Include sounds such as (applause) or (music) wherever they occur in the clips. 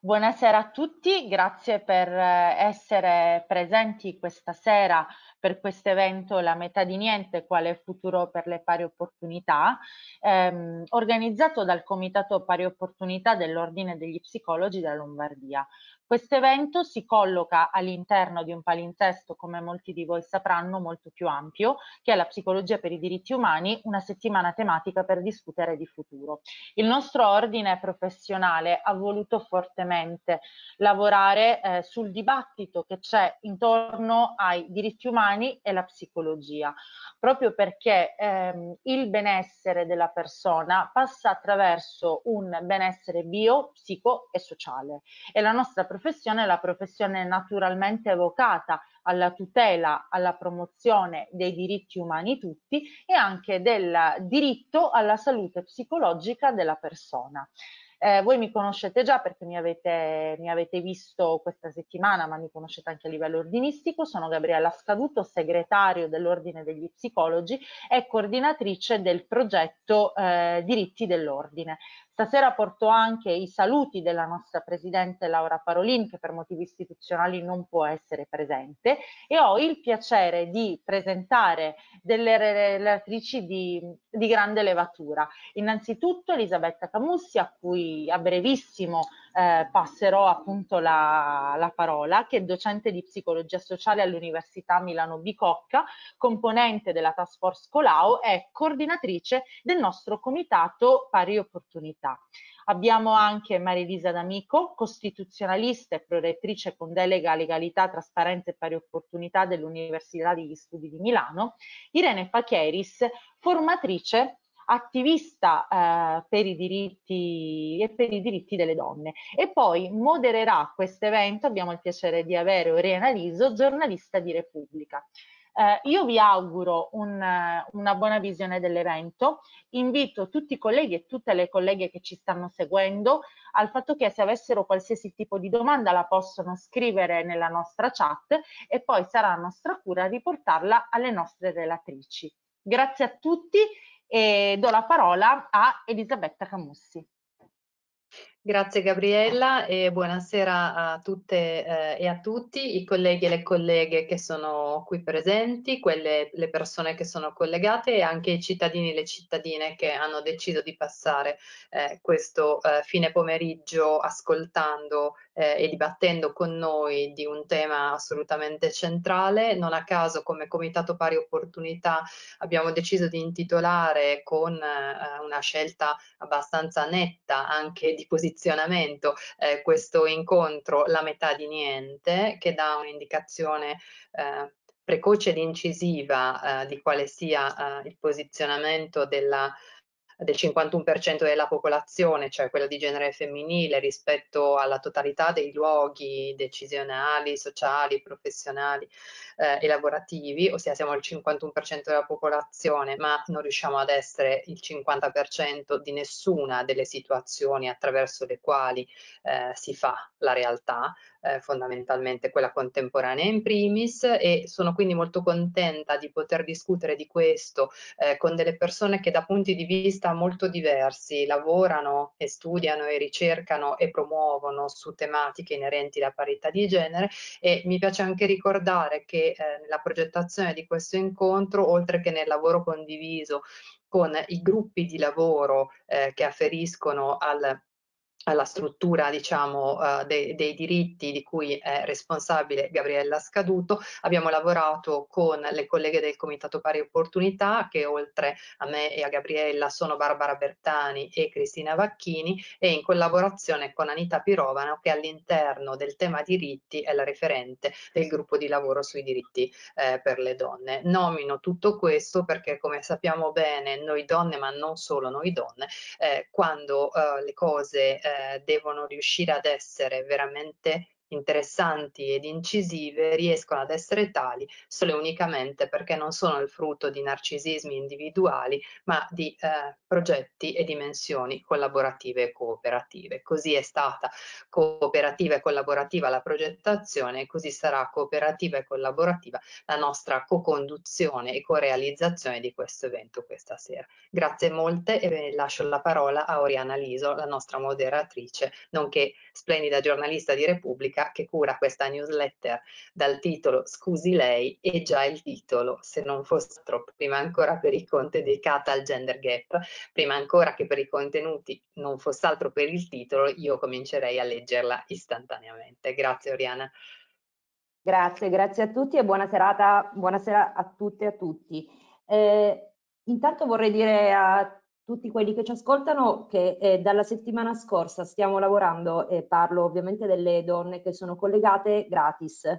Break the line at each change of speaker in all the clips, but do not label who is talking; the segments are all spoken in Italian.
Buonasera a tutti, grazie per eh, essere presenti questa sera per questo evento La metà di niente, quale futuro per le pari opportunità, ehm, organizzato dal Comitato Pari Opportunità dell'Ordine degli Psicologi della Lombardia. Questo evento si colloca all'interno di un palinsesto, come molti di voi sapranno, molto più ampio, che è la psicologia per i diritti umani, una settimana tematica per discutere di futuro. Il nostro ordine professionale ha voluto fortemente lavorare eh, sul dibattito che c'è intorno ai diritti umani e la psicologia, proprio perché ehm, il benessere della persona passa attraverso un benessere bio, psico e sociale. E la nostra professione la professione naturalmente evocata alla tutela, alla promozione dei diritti umani tutti e anche del diritto alla salute psicologica della persona. Eh, voi mi conoscete già perché mi avete, mi avete, visto questa settimana, ma mi conoscete anche a livello ordinistico. Sono Gabriella Scaduto, segretario dell'Ordine degli Psicologi e coordinatrice del progetto eh, Diritti dell'Ordine. Stasera porto anche i saluti della nostra presidente Laura Parolin, che per motivi istituzionali non può essere presente, e ho il piacere di presentare delle relatrici di, di grande levatura. Innanzitutto Elisabetta Camussi, a cui a brevissimo eh, passerò appunto la, la, parola, che è docente di psicologia sociale all'Università Milano Bicocca, componente della Task Force Colau e coordinatrice del nostro comitato pari opportunità. Abbiamo anche Marilisa D'Amico, costituzionalista e prorettrice con delega legalità, trasparenza e pari opportunità dell'Università degli Studi di Milano, Irene Facheris, formatrice attivista eh, per i diritti e per i diritti delle donne e poi modererà questo evento abbiamo il piacere di avere Oriana Liso giornalista di Repubblica eh, io vi auguro un, una buona visione dell'evento, invito tutti i colleghi e tutte le colleghe che ci stanno seguendo al fatto che se avessero qualsiasi tipo di domanda la possono scrivere nella nostra chat e poi sarà nostra cura riportarla alle nostre relatrici. Grazie a tutti e do la parola a Elisabetta Camussi.
Grazie Gabriella e buonasera a tutte eh, e a tutti, i colleghi e le colleghe che sono qui presenti, quelle, le persone che sono collegate e anche i cittadini e le cittadine che hanno deciso di passare eh, questo eh, fine pomeriggio ascoltando eh, e dibattendo con noi di un tema assolutamente centrale. Non a caso come Comitato Pari Opportunità abbiamo deciso di intitolare con eh, una scelta abbastanza netta anche di posizionamento eh, questo incontro La metà di niente che dà un'indicazione eh, precoce ed incisiva eh, di quale sia eh, il posizionamento della del 51% della popolazione, cioè quella di genere femminile, rispetto alla totalità dei luoghi decisionali, sociali, professionali eh, e lavorativi, ossia siamo il 51% della popolazione, ma non riusciamo ad essere il 50% di nessuna delle situazioni attraverso le quali eh, si fa la realtà, eh, fondamentalmente quella contemporanea in primis e sono quindi molto contenta di poter discutere di questo eh, con delle persone che da punti di vista molto diversi lavorano e studiano e ricercano e promuovono su tematiche inerenti alla parità di genere e mi piace anche ricordare che eh, nella progettazione di questo incontro oltre che nel lavoro condiviso con i gruppi di lavoro eh, che afferiscono al alla struttura diciamo uh, dei, dei, diritti di cui è responsabile Gabriella Scaduto. Abbiamo lavorato con le colleghe del Comitato Pari Opportunità che oltre a me e a Gabriella sono Barbara Bertani e Cristina Vacchini e in collaborazione con Anita Pirovano che all'interno del tema diritti è la referente del gruppo di lavoro sui diritti eh, per le donne. Nomino tutto questo perché come sappiamo bene noi donne ma non solo noi donne eh, quando eh, le cose eh, devono riuscire ad essere veramente interessanti ed incisive riescono ad essere tali solo e unicamente perché non sono il frutto di narcisismi individuali, ma di eh, progetti e dimensioni collaborative e cooperative. Così è stata cooperativa e collaborativa la progettazione così sarà cooperativa e collaborativa la nostra co-conduzione e co-realizzazione di questo evento questa sera. Grazie molte e lascio la parola a Oriana Liso, la nostra moderatrice, nonché splendida giornalista di Repubblica che cura questa newsletter dal titolo Scusi lei e già il titolo, se non fosse troppo, prima ancora per i conti dedicata al gender gap, prima ancora che per i contenuti, non fosse altro per il titolo, io comincerei a leggerla istantaneamente. Grazie Oriana.
Grazie, grazie a tutti e buona serata, buonasera a tutte e a tutti. Eh, intanto vorrei dire a tutti quelli che ci ascoltano che eh, dalla settimana scorsa stiamo lavorando, e parlo ovviamente delle donne che sono collegate gratis,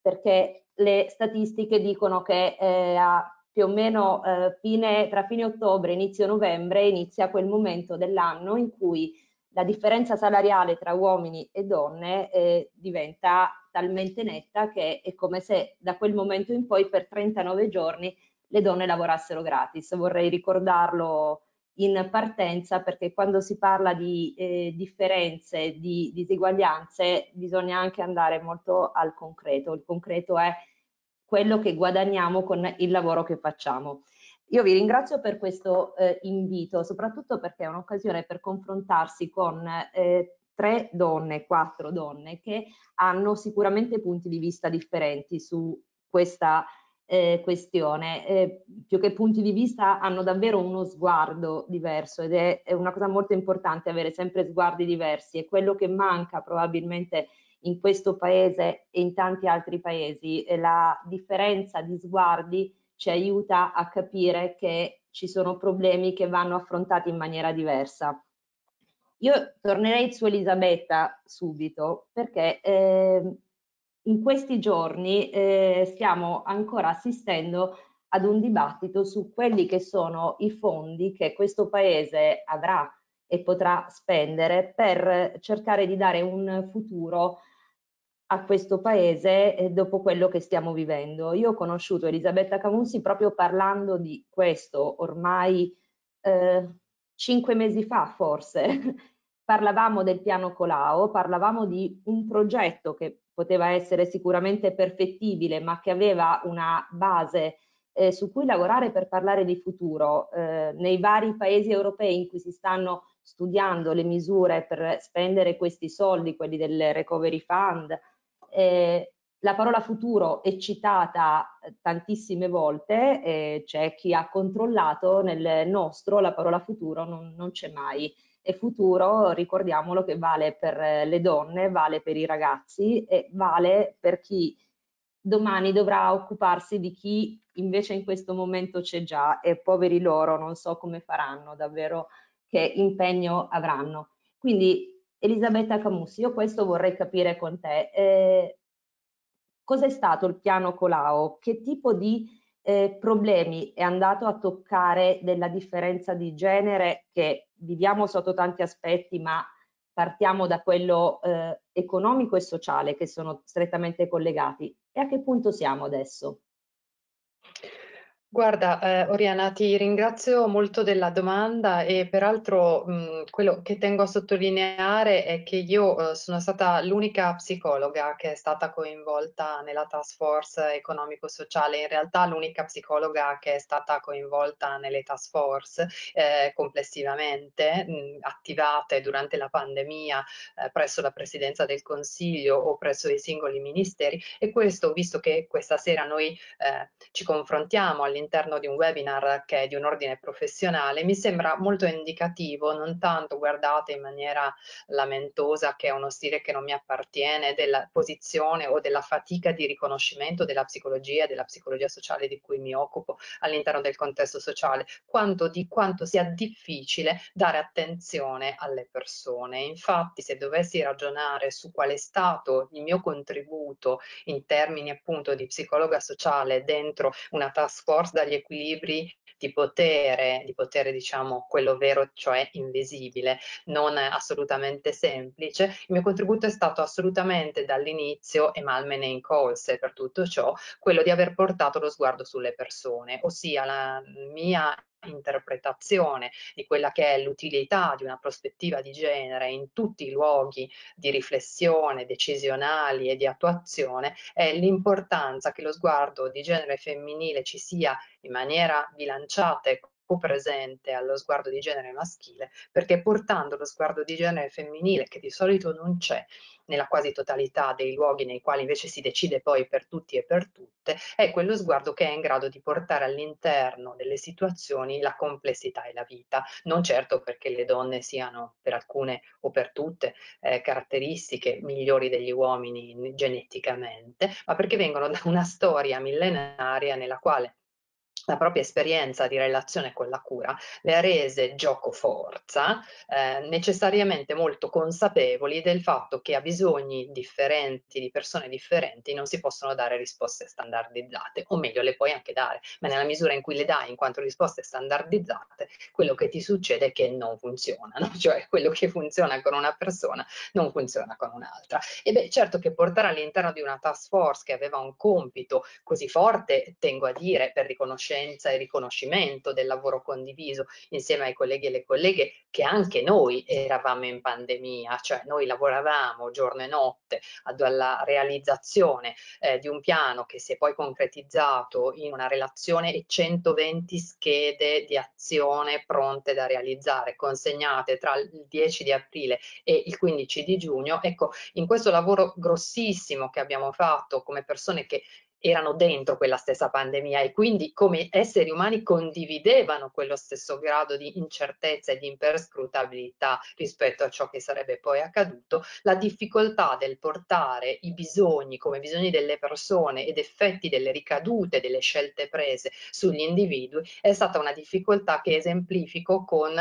perché le statistiche dicono che eh, a più o meno eh, fine, tra fine ottobre e inizio novembre inizia quel momento dell'anno in cui la differenza salariale tra uomini e donne eh, diventa talmente netta che è come se da quel momento in poi per 39 giorni le donne lavorassero gratis. Vorrei ricordarlo in partenza perché quando si parla di eh, differenze, di diseguaglianze, bisogna anche andare molto al concreto. Il concreto è quello che guadagniamo con il lavoro che facciamo. Io vi ringrazio per questo eh, invito, soprattutto perché è un'occasione per confrontarsi con eh, tre donne, quattro donne che hanno sicuramente punti di vista differenti su questa eh, questione. Eh, più che punti di vista hanno davvero uno sguardo diverso ed è, è, una cosa molto importante avere sempre sguardi diversi e quello che manca probabilmente in questo paese e in tanti altri paesi è la differenza di sguardi ci aiuta a capire che ci sono problemi che vanno affrontati in maniera diversa. Io tornerei su Elisabetta subito perché eh, in questi giorni eh, stiamo ancora assistendo ad un dibattito su quelli che sono i fondi che questo paese avrà e potrà spendere per cercare di dare un futuro a questo paese eh, dopo quello che stiamo vivendo. Io ho conosciuto Elisabetta Camusi proprio parlando di questo ormai eh, cinque mesi fa forse. (laughs) parlavamo del piano Colau, parlavamo di un progetto che poteva essere sicuramente perfettibile, ma che aveva una base eh, su cui lavorare per parlare di futuro. Eh, nei vari paesi europei in cui si stanno studiando le misure per spendere questi soldi, quelli del Recovery Fund, eh, la parola futuro è citata eh, tantissime volte, eh, c'è chi ha controllato, nel nostro la parola futuro non, non c'è mai e futuro, ricordiamolo che vale per le donne, vale per i ragazzi e vale per chi domani dovrà occuparsi di chi invece in questo momento c'è già e poveri loro non so come faranno davvero, che impegno avranno. Quindi Elisabetta Camusi, io questo vorrei capire con te. Eh, Cos'è stato il piano Colau? Che tipo di eh, problemi è andato a toccare della differenza di genere che viviamo sotto tanti aspetti, ma partiamo da quello eh, economico e sociale che sono strettamente collegati. E a che punto siamo adesso?
Guarda, eh, Oriana, ti ringrazio molto della domanda e peraltro mh, quello che tengo a sottolineare è che io eh, sono stata l'unica psicologa che è stata coinvolta nella task force economico-sociale, in realtà l'unica psicologa che è stata coinvolta nelle task force eh, complessivamente mh, attivate durante la pandemia eh, presso la Presidenza del Consiglio o presso i singoli ministeri. E questo visto che questa sera noi eh, ci confrontiamo all'interno all'interno di un webinar che è di un ordine professionale, mi sembra molto indicativo, non tanto guardate in maniera lamentosa che è uno stile che non mi appartiene, della posizione o della fatica di riconoscimento della psicologia, della psicologia sociale di cui mi occupo all'interno del contesto sociale, quanto di quanto sia difficile dare attenzione alle persone. Infatti, se dovessi ragionare su qual è stato il mio contributo in termini appunto di psicologa sociale dentro una task force dagli equilibri di potere, di potere diciamo quello vero, cioè invisibile, non assolutamente semplice. Il mio contributo è stato assolutamente dall'inizio, e Malme ne incolse per tutto ciò, quello di aver portato lo sguardo sulle persone, ossia la mia interpretazione di quella che è l'utilità di una prospettiva di genere in tutti i luoghi di riflessione, decisionali e di attuazione è l'importanza che lo sguardo di genere femminile ci sia in maniera bilanciata e presente allo sguardo di genere maschile, perché portando lo sguardo di genere femminile, che di solito non c'è nella quasi totalità dei luoghi nei quali invece si decide poi per tutti e per tutte, è quello sguardo che è in grado di portare all'interno delle situazioni la complessità e la vita, non certo perché le donne siano per alcune o per tutte eh, caratteristiche migliori degli uomini geneticamente, ma perché vengono da una storia millenaria nella quale la propria esperienza di relazione con la cura le ha rese gioco-forza, eh, necessariamente molto consapevoli del fatto che a bisogni differenti, di persone differenti, non si possono dare risposte standardizzate, o meglio le puoi anche dare, ma nella misura in cui le dai in quanto risposte standardizzate, quello che ti succede è che non funzionano, (laughs) cioè quello che funziona con una persona non funziona con un'altra. E beh, certo che portare all'interno di una task force che aveva un compito così forte, tengo a dire, per riconoscere riconoscenza e riconoscimento del lavoro condiviso insieme ai colleghi e le colleghe che anche noi eravamo in pandemia, cioè noi lavoravamo giorno e notte alla realizzazione eh, di un piano che si è poi concretizzato in una relazione e 120 schede di azione pronte da realizzare, consegnate tra il 10 di aprile e il 15 di giugno. Ecco, in questo lavoro grossissimo che abbiamo fatto come persone che erano dentro quella stessa pandemia e quindi come esseri umani condividevano quello stesso grado di incertezza e di imperscrutabilità rispetto a ciò che sarebbe poi accaduto, la difficoltà del portare i bisogni come bisogni delle persone ed effetti delle ricadute delle scelte prese sugli individui è stata una difficoltà che esemplifico con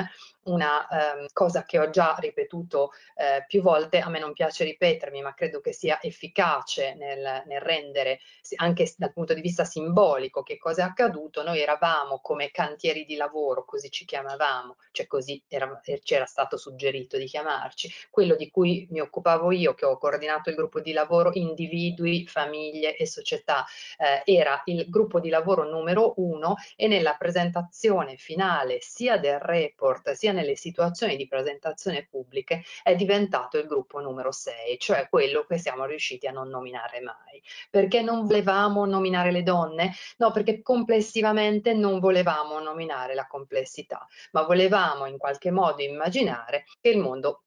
una um, cosa che ho già ripetuto eh, più volte, a me non piace ripetermi, ma credo che sia efficace nel, nel rendere anche dal punto di vista simbolico che cosa è accaduto. Noi eravamo come cantieri di lavoro, così ci chiamavamo, cioè così eh, ci era stato suggerito di chiamarci. Quello di cui mi occupavo io, che ho coordinato il gruppo di lavoro individui, famiglie e società, eh, era il gruppo di lavoro numero uno e nella presentazione finale sia del report sia nelle situazioni di presentazione pubbliche è diventato il gruppo numero 6, cioè quello che siamo riusciti a non nominare mai. Perché non volevamo nominare le donne? No, perché complessivamente non volevamo nominare la complessità, ma volevamo in qualche modo immaginare che il mondo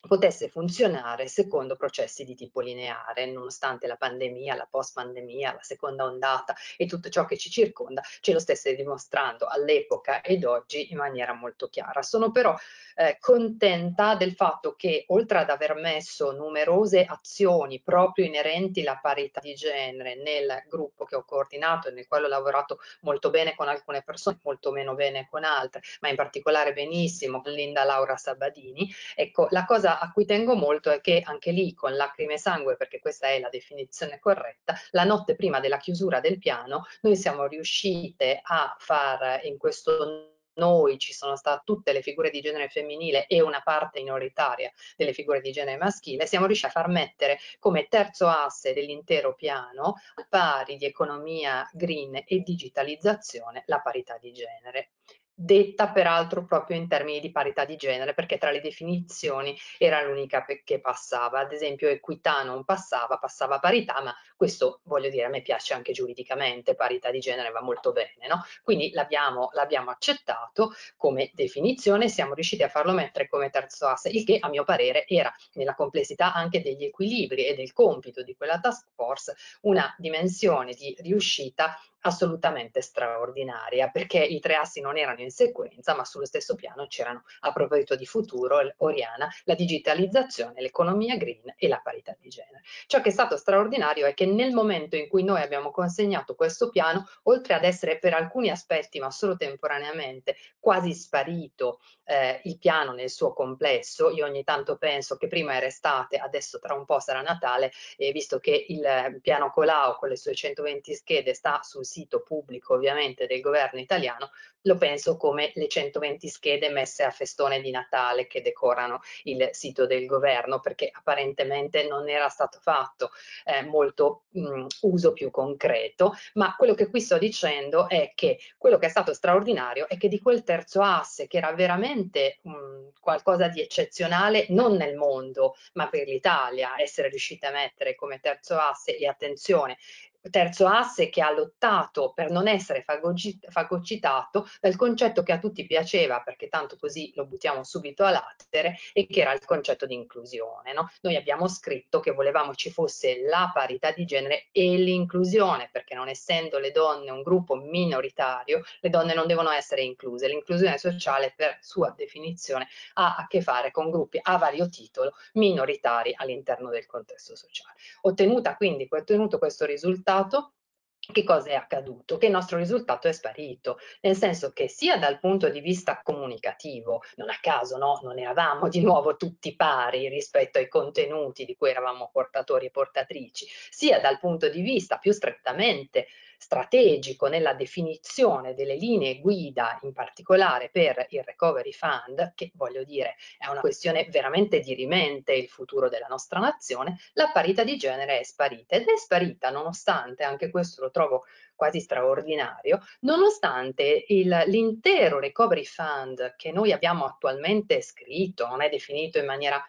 potesse funzionare secondo processi di tipo lineare, nonostante la pandemia, la post-pandemia, la seconda ondata e tutto ciò che ci circonda ce lo stesse dimostrando all'epoca ed oggi in maniera molto chiara. Sono però eh, contenta del fatto che oltre ad aver messo numerose azioni proprio inerenti alla parità di genere nel gruppo che ho coordinato e nel quale ho lavorato molto bene con alcune persone, molto meno bene con altre, ma in particolare benissimo con Linda Laura Sabadini, ecco la cosa a cui tengo molto è che anche lì con lacrime e sangue, perché questa è la definizione corretta, la notte prima della chiusura del piano noi siamo riuscite a far in questo noi ci sono state tutte le figure di genere femminile e una parte minoritaria delle figure di genere maschile, siamo riusciti a far mettere come terzo asse dell'intero piano, pari di economia green e digitalizzazione, la parità di genere detta peraltro proprio in termini di parità di genere, perché tra le definizioni era l'unica che passava. Ad esempio equità non passava, passava parità, ma questo voglio dire, a me piace anche giuridicamente, parità di genere va molto bene, no? Quindi l'abbiamo accettato come definizione, siamo riusciti a farlo mettere come terzo asse, il che a mio parere era nella complessità anche degli equilibri e del compito di quella task force una dimensione di riuscita assolutamente straordinaria perché i tre assi non erano in sequenza ma sullo stesso piano c'erano a proposito di futuro Oriana la digitalizzazione, l'economia green e la parità di genere. Ciò che è stato straordinario è che nel momento in cui noi abbiamo consegnato questo piano oltre ad essere per alcuni aspetti ma solo temporaneamente quasi sparito eh, il piano nel suo complesso io ogni tanto penso che prima era estate adesso tra un po' sarà Natale e visto che il piano Colau con le sue 120 schede sta sul sito pubblico ovviamente del governo italiano, lo penso come le 120 schede messe a festone di Natale che decorano il sito del governo, perché apparentemente non era stato fatto eh, molto mh, uso più concreto, ma quello che qui sto dicendo è che quello che è stato straordinario è che di quel terzo asse, che era veramente mh, qualcosa di eccezionale, non nel mondo, ma per l'Italia, essere riusciti a mettere come terzo asse, e attenzione, terzo asse che ha lottato per non essere fagocitato dal concetto che a tutti piaceva, perché tanto così lo buttiamo subito a latere, e che era il concetto di inclusione. No? Noi abbiamo scritto che volevamo ci fosse la parità di genere e l'inclusione, perché non essendo le donne un gruppo minoritario, le donne non devono essere incluse. L'inclusione sociale, per sua definizione, ha a che fare con gruppi a vario titolo minoritari all'interno del contesto sociale. Ottenuta quindi, ottenuto questo risultato, risultato, che cosa è accaduto? Che il nostro risultato è sparito, nel senso che sia dal punto di vista comunicativo, non a caso no, non eravamo di nuovo tutti pari rispetto ai contenuti di cui eravamo portatori e portatrici, sia dal punto di vista più strettamente strategico nella definizione delle linee guida, in particolare per il Recovery Fund, che voglio dire è una questione veramente dirimente il futuro della nostra nazione, la parità di genere è sparita ed è sparita nonostante, anche questo lo trovo quasi straordinario, nonostante l'intero Recovery Fund che noi abbiamo attualmente scritto, non è definito in maniera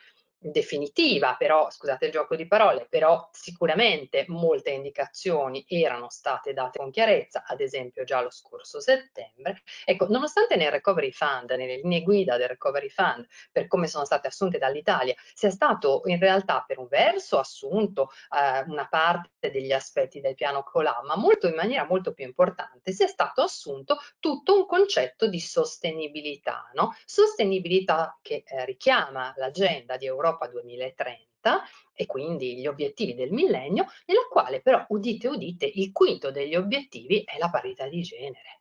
definitiva, però scusate il gioco di parole, però sicuramente molte indicazioni erano state date con chiarezza, ad esempio già lo scorso settembre. Ecco, nonostante nel Recovery Fund, nelle linee guida del Recovery Fund, per come sono state assunte dall'Italia, sia stato in realtà per un verso assunto eh, una parte degli aspetti del piano Colà, ma molto in maniera molto più importante, sia stato assunto tutto un concetto di sostenibilità, no? Sostenibilità che eh, richiama l'agenda di Europa Europa 2030 e quindi gli obiettivi del millennio, nella quale però, udite udite, il quinto degli obiettivi è la parità di genere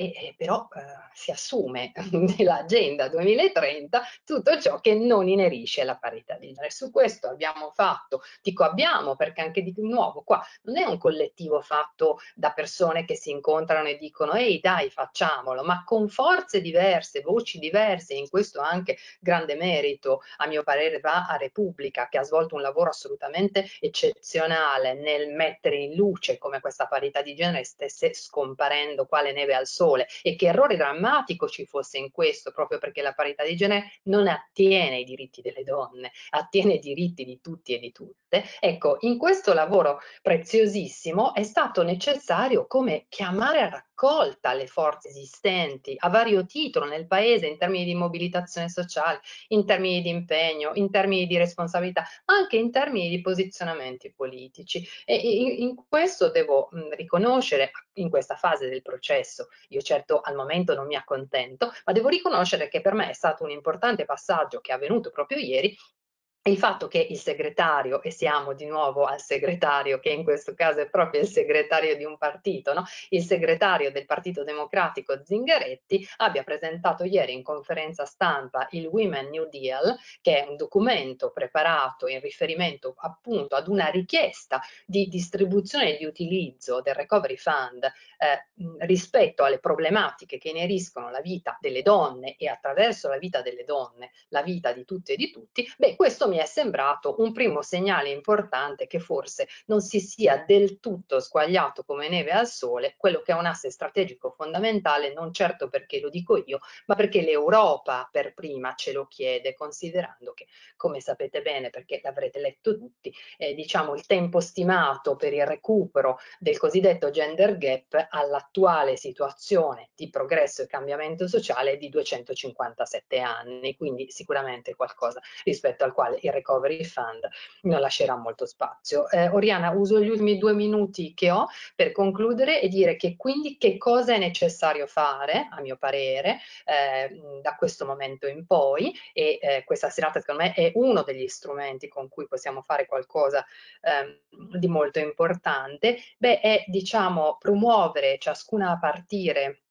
e, e però eh, si assume (laughs) nell'agenda 2030 tutto ciò che non inerisce alla parità di genere. Su questo abbiamo fatto, dico abbiamo perché anche di nuovo qua non è un collettivo fatto da persone che si incontrano e dicono ehi dai facciamolo, ma con forze diverse, voci diverse, in questo anche grande merito a mio parere va a Repubblica che ha svolto un lavoro assolutamente eccezionale nel mettere in luce come questa parità di genere stesse scomparendo quale neve al sole sole e che errore drammatico ci fosse in questo, proprio perché la parità di genere non attiene ai diritti delle donne, attiene ai diritti di tutti e di tutte. Ecco, in questo lavoro preziosissimo è stato necessario come chiamare a raccolta le forze esistenti a vario titolo nel paese in termini di mobilitazione sociale, in termini di impegno, in termini di responsabilità, anche in termini di posizionamenti politici. E in, in questo devo mh, riconoscere in questa fase del processo, io certo al momento non mi accontento, ma devo riconoscere che per me è stato un importante passaggio che è avvenuto proprio ieri il fatto che il segretario, e siamo di nuovo al segretario, che in questo caso è proprio il segretario di un partito, no? il segretario del Partito Democratico Zingaretti, abbia presentato ieri in conferenza stampa il Women New Deal, che è un documento preparato in riferimento appunto ad una richiesta di distribuzione e di utilizzo del Recovery Fund eh, rispetto alle problematiche che ineriscono la vita delle donne e attraverso la vita delle donne, la vita di tutte e di tutti, beh, questo mi è sembrato un primo segnale importante che forse non si sia del tutto squagliato come neve al sole quello che è un asse strategico fondamentale, non certo perché lo dico io, ma perché l'Europa per prima ce lo chiede, considerando che, come sapete bene, perché l'avrete letto tutti, eh, diciamo il tempo stimato per il recupero del cosiddetto gender gap all'attuale situazione di progresso e cambiamento sociale di 257 anni, quindi sicuramente qualcosa rispetto al quale il Recovery Fund non lascerà molto spazio. Eh, Oriana, uso gli ultimi due minuti che ho per concludere e dire che quindi che cosa è necessario fare, a mio parere, eh, da questo momento in poi e eh, questa serata secondo me è uno degli strumenti con cui possiamo fare qualcosa ehm, di molto importante, beh, è diciamo promuovere ciascuna a partire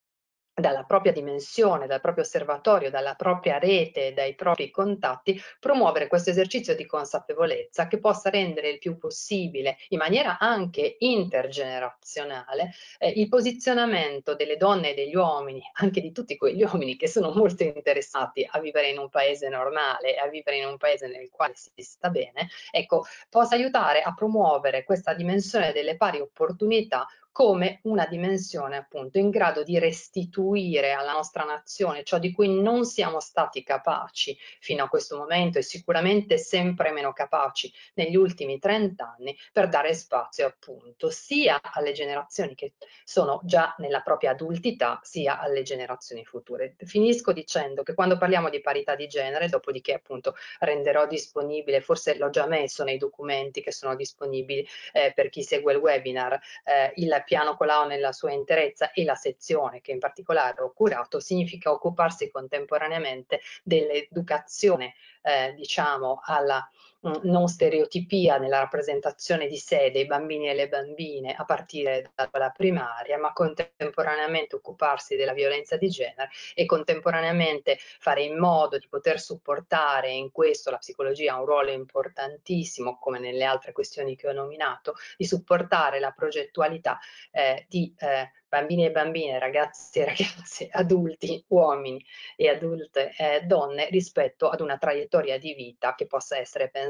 dalla propria dimensione, dal proprio osservatorio, dalla propria rete, dai propri contatti, promuovere questo esercizio di consapevolezza che possa rendere il più possibile, in maniera anche intergenerazionale, eh, il posizionamento delle donne e degli uomini, anche di tutti quegli uomini che sono molto interessati a vivere in un paese normale, a vivere in un paese nel quale si sta bene, ecco, possa aiutare a promuovere questa dimensione delle pari opportunità come una dimensione appunto in grado di restituire alla nostra nazione ciò di cui non siamo stati capaci fino a questo momento e sicuramente sempre meno capaci negli ultimi 30 anni per dare spazio appunto sia alle generazioni che sono già nella propria adultità sia alle generazioni future. Finisco dicendo che quando parliamo di parità di genere, dopodiché appunto renderò disponibile, forse l'ho già messo nei documenti che sono disponibili eh, per chi segue il webinar, eh, il piano Colau nella sua interezza e la sezione che in particolare ho curato significa occuparsi contemporaneamente dell'educazione eh, diciamo alla non stereotipia nella rappresentazione di sé dei bambini e le bambine a partire dalla primaria, ma contemporaneamente occuparsi della violenza di genere e contemporaneamente fare in modo di poter supportare, in questo la psicologia ha un ruolo importantissimo, come nelle altre questioni che ho nominato, di supportare la progettualità eh, di eh, bambini e bambine, ragazzi e ragazze, (laughs) adulti, uomini e adulte eh, donne rispetto ad una traiettoria di vita che possa essere pensata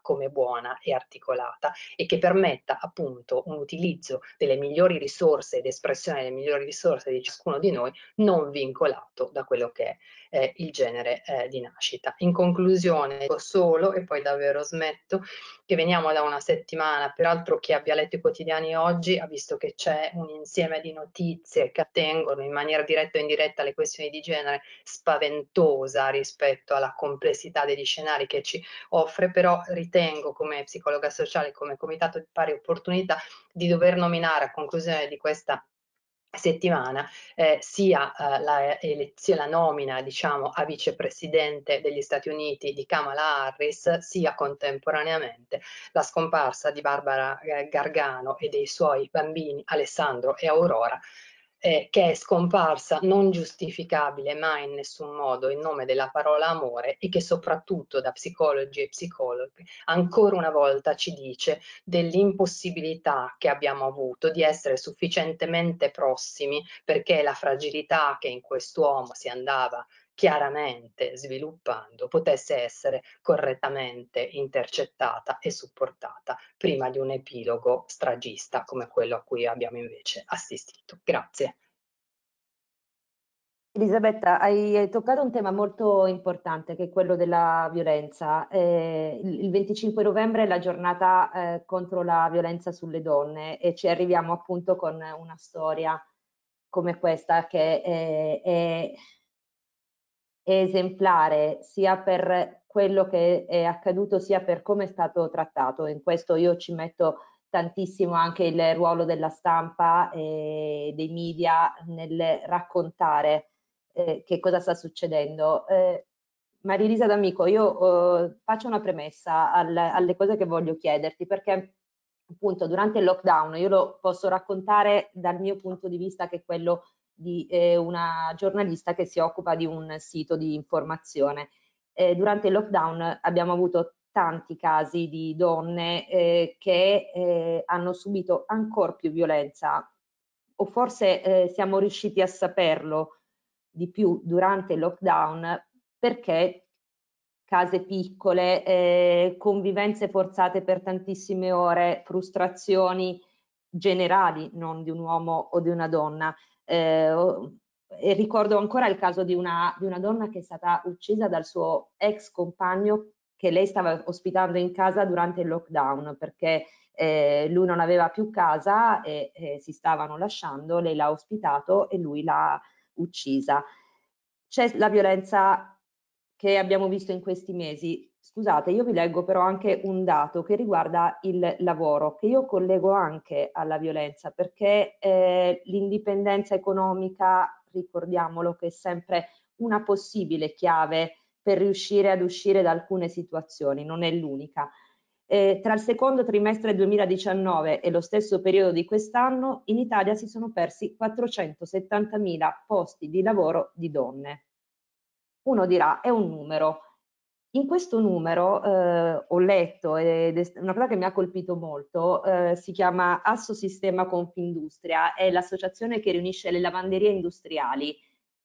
come buona e articolata e che permetta appunto un utilizzo delle migliori risorse ed espressione delle migliori risorse di ciascuno di noi non vincolato da quello che è eh, il genere eh, di nascita. In conclusione, solo, e poi davvero smetto, che veniamo da una settimana, peraltro chi abbia letto i quotidiani oggi ha visto che c'è un insieme di notizie che attengono in maniera diretta o indiretta alle questioni di genere spaventosa rispetto alla complessità degli scenari che ci offre, però ritengo come psicologa sociale, come comitato di pari opportunità, di dover nominare a conclusione di questa settimana eh, sia eh, la, elezione, la nomina diciamo, a vicepresidente degli Stati Uniti di Kamala Harris, sia contemporaneamente la scomparsa di Barbara eh, Gargano e dei suoi bambini Alessandro e Aurora eh, che è scomparsa non giustificabile mai in nessun modo in nome della parola amore e che soprattutto da psicologi e psicologhi ancora una volta ci dice dell'impossibilità che abbiamo avuto di essere sufficientemente prossimi perché la fragilità che in quest'uomo si andava chiaramente sviluppando potesse essere correttamente intercettata e supportata prima di un epilogo stragista come quello a cui abbiamo invece assistito. Grazie.
Elisabetta, hai toccato un tema molto importante che è quello della violenza. Eh, il 25 novembre è la giornata eh, contro la violenza sulle donne e ci arriviamo appunto con una storia come questa che è, è esemplare sia per quello che è accaduto sia per come è stato trattato. In questo io ci metto tantissimo anche il ruolo della stampa e dei media nel raccontare eh, che cosa sta succedendo. Eh, Marilisa D'Amico, io eh, faccio una premessa al, alle cose che voglio chiederti perché appunto durante il lockdown io lo posso raccontare dal mio punto di vista che è quello di eh, una giornalista che si occupa di un sito di informazione. Eh, durante il lockdown abbiamo avuto tanti casi di donne eh, che eh, hanno subito ancora più violenza o forse eh, siamo riusciti a saperlo di più durante il lockdown perché case piccole, eh, convivenze forzate per tantissime ore, frustrazioni generali, non di un uomo o di una donna, eh, e ricordo ancora il caso di una, di una donna che è stata uccisa dal suo ex compagno che lei stava ospitando in casa durante il lockdown perché eh, lui non aveva più casa e, e si stavano lasciando, lei l'ha ospitato e lui l'ha uccisa. C'è la violenza che abbiamo visto in questi mesi. Scusate, io vi leggo però anche un dato che riguarda il lavoro, che io collego anche alla violenza, perché eh, l'indipendenza economica, ricordiamolo, che è sempre una possibile chiave per riuscire ad uscire da alcune situazioni, non è l'unica. Eh, tra il secondo trimestre 2019 e lo stesso periodo di quest'anno in Italia si sono persi 470.000 posti di lavoro di donne. Uno dirà, è un numero. In questo numero eh, ho letto, ed è una cosa che mi ha colpito molto, eh, si chiama Asso Sistema Confindustria, è l'associazione che riunisce le lavanderie industriali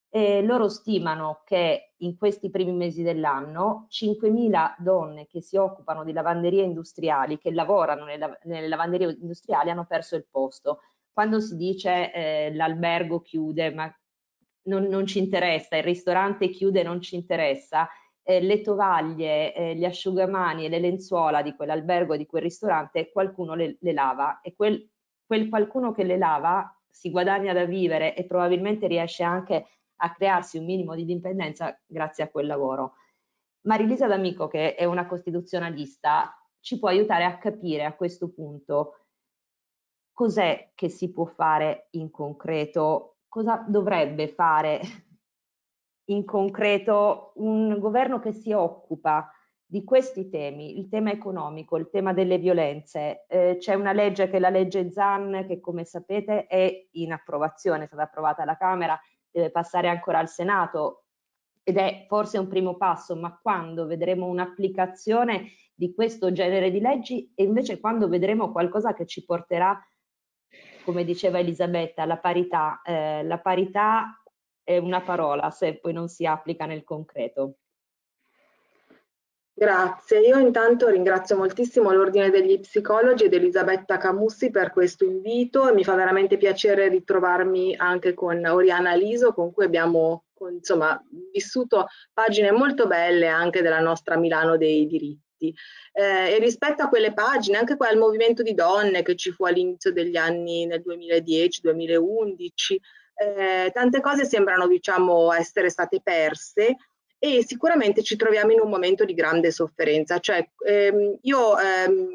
eh, loro stimano che in questi primi mesi dell'anno 5.000 donne che si occupano di lavanderie industriali, che lavorano nelle, nelle lavanderie industriali, hanno perso il posto. Quando si dice eh, l'albergo chiude, ma non, non, ci interessa, il ristorante chiude, non ci interessa, eh, le tovaglie, eh, gli asciugamani e le lenzuola di quell'albergo di quel ristorante, qualcuno le, le lava e quel, quel qualcuno che le lava si guadagna da vivere e probabilmente riesce anche a crearsi un minimo di dipendenza grazie a quel lavoro. Marilisa D'Amico, che è una costituzionalista, ci può aiutare a capire a questo punto cos'è che si può fare in concreto, cosa dovrebbe fare in concreto un governo che si occupa di questi temi, il tema economico, il tema delle violenze. Eh, c'è una legge che è la legge ZAN che come sapete è in approvazione, è stata approvata alla Camera deve passare ancora al Senato ed è forse un primo passo, ma quando vedremo un'applicazione di questo genere di leggi e invece quando vedremo qualcosa che ci porterà, come diceva Elisabetta, alla parità. Eh, la parità una parola se poi non si applica nel concreto.
Grazie, io intanto ringrazio moltissimo l'Ordine degli Psicologi ed Elisabetta Camussi per questo invito e mi fa veramente piacere ritrovarmi anche con Oriana Liso con cui abbiamo insomma, vissuto pagine molto belle anche della nostra Milano dei diritti. Eh, e rispetto a quelle pagine, anche quel movimento di donne che ci fu all'inizio degli anni nel 2010-2011, eh, tante cose sembrano diciamo essere state perse e sicuramente ci troviamo in un momento di grande sofferenza. Cioè, ehm, io ehm,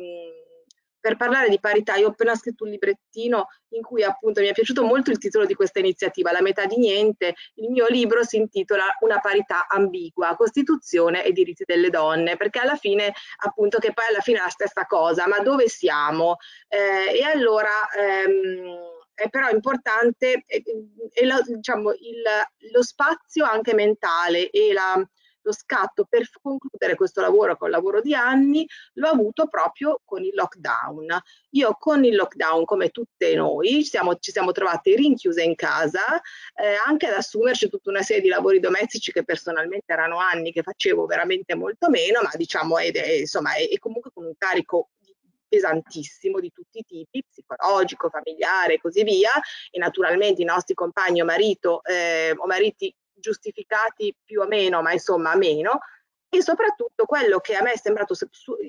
per parlare di parità, io ho appena scritto un librettino in cui appunto mi è piaciuto molto il titolo di questa iniziativa, La metà di niente. Il mio libro si intitola Una parità ambigua, Costituzione e diritti delle donne, perché alla fine appunto che poi alla fine è la stessa cosa, ma dove siamo? Eh, e allora ehm, è però importante è, è la, diciamo, il, lo spazio anche mentale e la, lo scatto per concludere questo lavoro, è un lavoro di anni, l'ho avuto proprio con il lockdown. Io con il lockdown, come tutte noi, siamo, ci siamo trovate rinchiuse in casa, eh, anche ad assumerci tutta una serie di lavori domestici che personalmente erano anni che facevo veramente molto meno, ma diciamo, ed è, insomma, è, è comunque con un carico pesantissimo di tutti i tipi, psicologico, familiare e così via, e naturalmente i nostri compagni o marito eh, o mariti giustificati più o meno, ma insomma meno, e soprattutto quello che a me è sembrato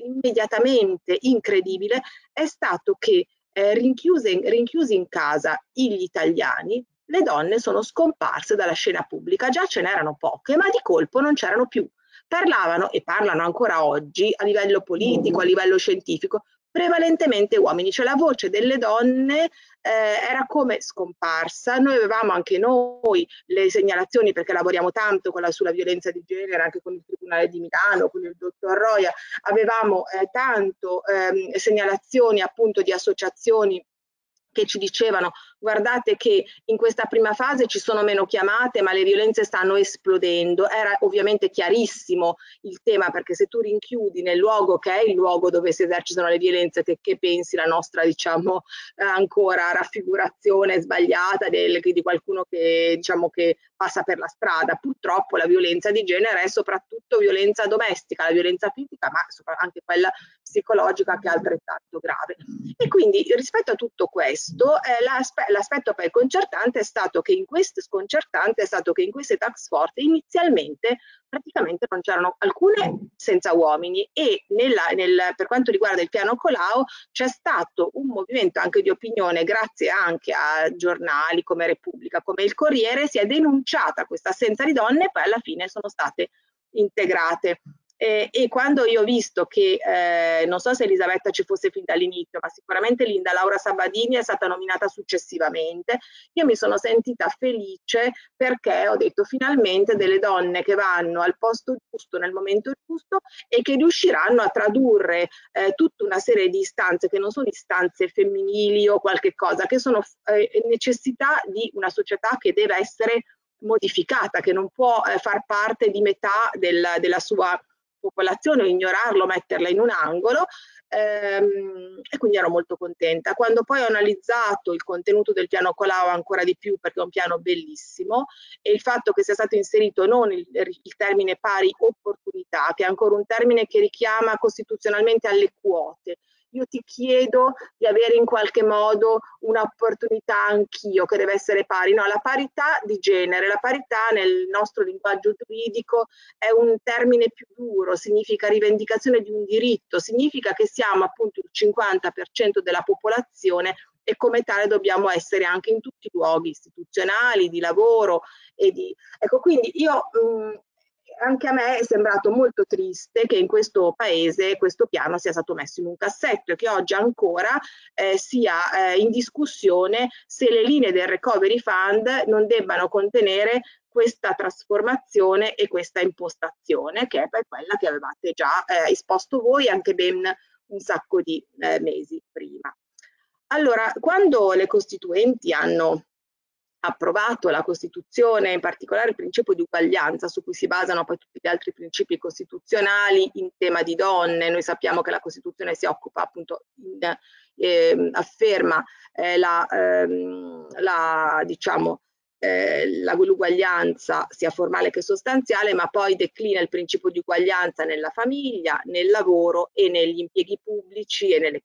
immediatamente incredibile è stato che eh, rinchiuse, rinchiusi in casa gli italiani, le donne sono scomparse dalla scena pubblica, già ce n'erano poche, ma di colpo non c'erano più. Parlavano e parlano ancora oggi a livello politico, a livello scientifico, prevalentemente uomini, cioè la voce delle donne eh, era come scomparsa. Noi avevamo anche noi le segnalazioni perché lavoriamo tanto con la, sulla violenza di genere anche con il Tribunale di Milano, con il dottor Roia, avevamo eh, tanto ehm, segnalazioni appunto di associazioni che ci dicevano guardate che in questa prima fase ci sono meno chiamate ma le violenze stanno esplodendo. Era ovviamente chiarissimo il tema perché se tu rinchiudi nel luogo che è il luogo dove si esercitano le violenze che, che pensi la nostra diciamo ancora raffigurazione sbagliata del, di qualcuno che diciamo che passa per la strada. Purtroppo la violenza di genere è soprattutto violenza domestica, la violenza fisica ma anche quella psicologica che è altrettanto grave. E quindi rispetto a tutto questo eh, l'aspetto poi concertante è stato che in queste sconcertante è stato che in queste tax force inizialmente praticamente non c'erano alcune senza uomini e nella, nel, per quanto riguarda il piano Colau c'è stato un movimento anche di opinione grazie anche a giornali come Repubblica, come il Corriere, si è denunciata questa assenza di donne e poi alla fine sono state integrate Eh, e quando io ho visto che, eh, non so se Elisabetta ci fosse fin dall'inizio, ma sicuramente Linda Laura Sabadini è stata nominata successivamente, io mi sono sentita felice perché ho detto finalmente delle donne che vanno al posto giusto nel momento giusto e che riusciranno a tradurre eh, tutta una serie di istanze che non sono istanze femminili o qualche cosa, che sono eh, necessità di una società che deve essere modificata, che non può eh, far parte di metà del, della sua popolazione o ignorarlo, metterla in un angolo ehm, e quindi ero molto contenta. Quando poi ho analizzato il contenuto del piano Colau ancora di più perché è un piano bellissimo e il fatto che sia stato inserito non il, il termine pari opportunità, che è ancora un termine che richiama costituzionalmente alle quote, io ti chiedo di avere in qualche modo un'opportunità anch'io che deve essere pari. No, la parità di genere, la parità nel nostro linguaggio giuridico è un termine più duro, significa rivendicazione di un diritto, significa che siamo appunto il 50% della popolazione e come tale dobbiamo essere anche in tutti i luoghi istituzionali, di lavoro e di... Ecco, quindi io mh, anche a me è sembrato molto triste che in questo paese questo piano sia stato messo in un cassetto e che oggi ancora eh, sia eh, in discussione se le linee del recovery fund non debbano contenere questa trasformazione e questa impostazione che è poi quella che avevate già eh, esposto voi anche ben un sacco di eh, mesi prima. Allora, quando le costituenti hanno approvato la Costituzione, in particolare il principio di uguaglianza su cui si basano poi tutti gli altri principi costituzionali in tema di donne. Noi sappiamo che la Costituzione si occupa appunto, in, eh, afferma eh, la, ehm, la, diciamo, eh, l'uguaglianza sia formale che sostanziale, ma poi declina il principio di uguaglianza nella famiglia, nel lavoro e negli impieghi pubblici e nelle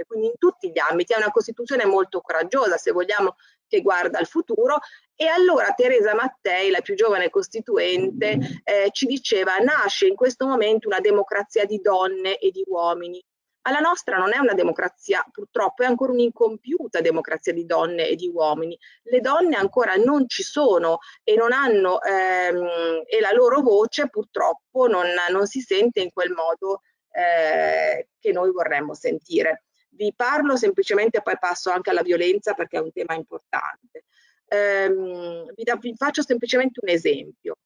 cariche quindi in tutti gli ambiti. È una Costituzione molto coraggiosa, se vogliamo, che guarda al futuro. E allora Teresa Mattei, la più giovane costituente, eh, ci diceva nasce in questo momento una democrazia di donne e di uomini. Ma la nostra non è una democrazia, purtroppo è ancora un'incompiuta democrazia di donne e di uomini. Le donne ancora non ci sono e hanno ehm, e la loro voce purtroppo non, non si sente in quel modo eh, che noi vorremmo sentire. Vi parlo semplicemente, poi passo anche alla violenza perché è un tema importante. Ehm, vi, da, vi faccio semplicemente un esempio.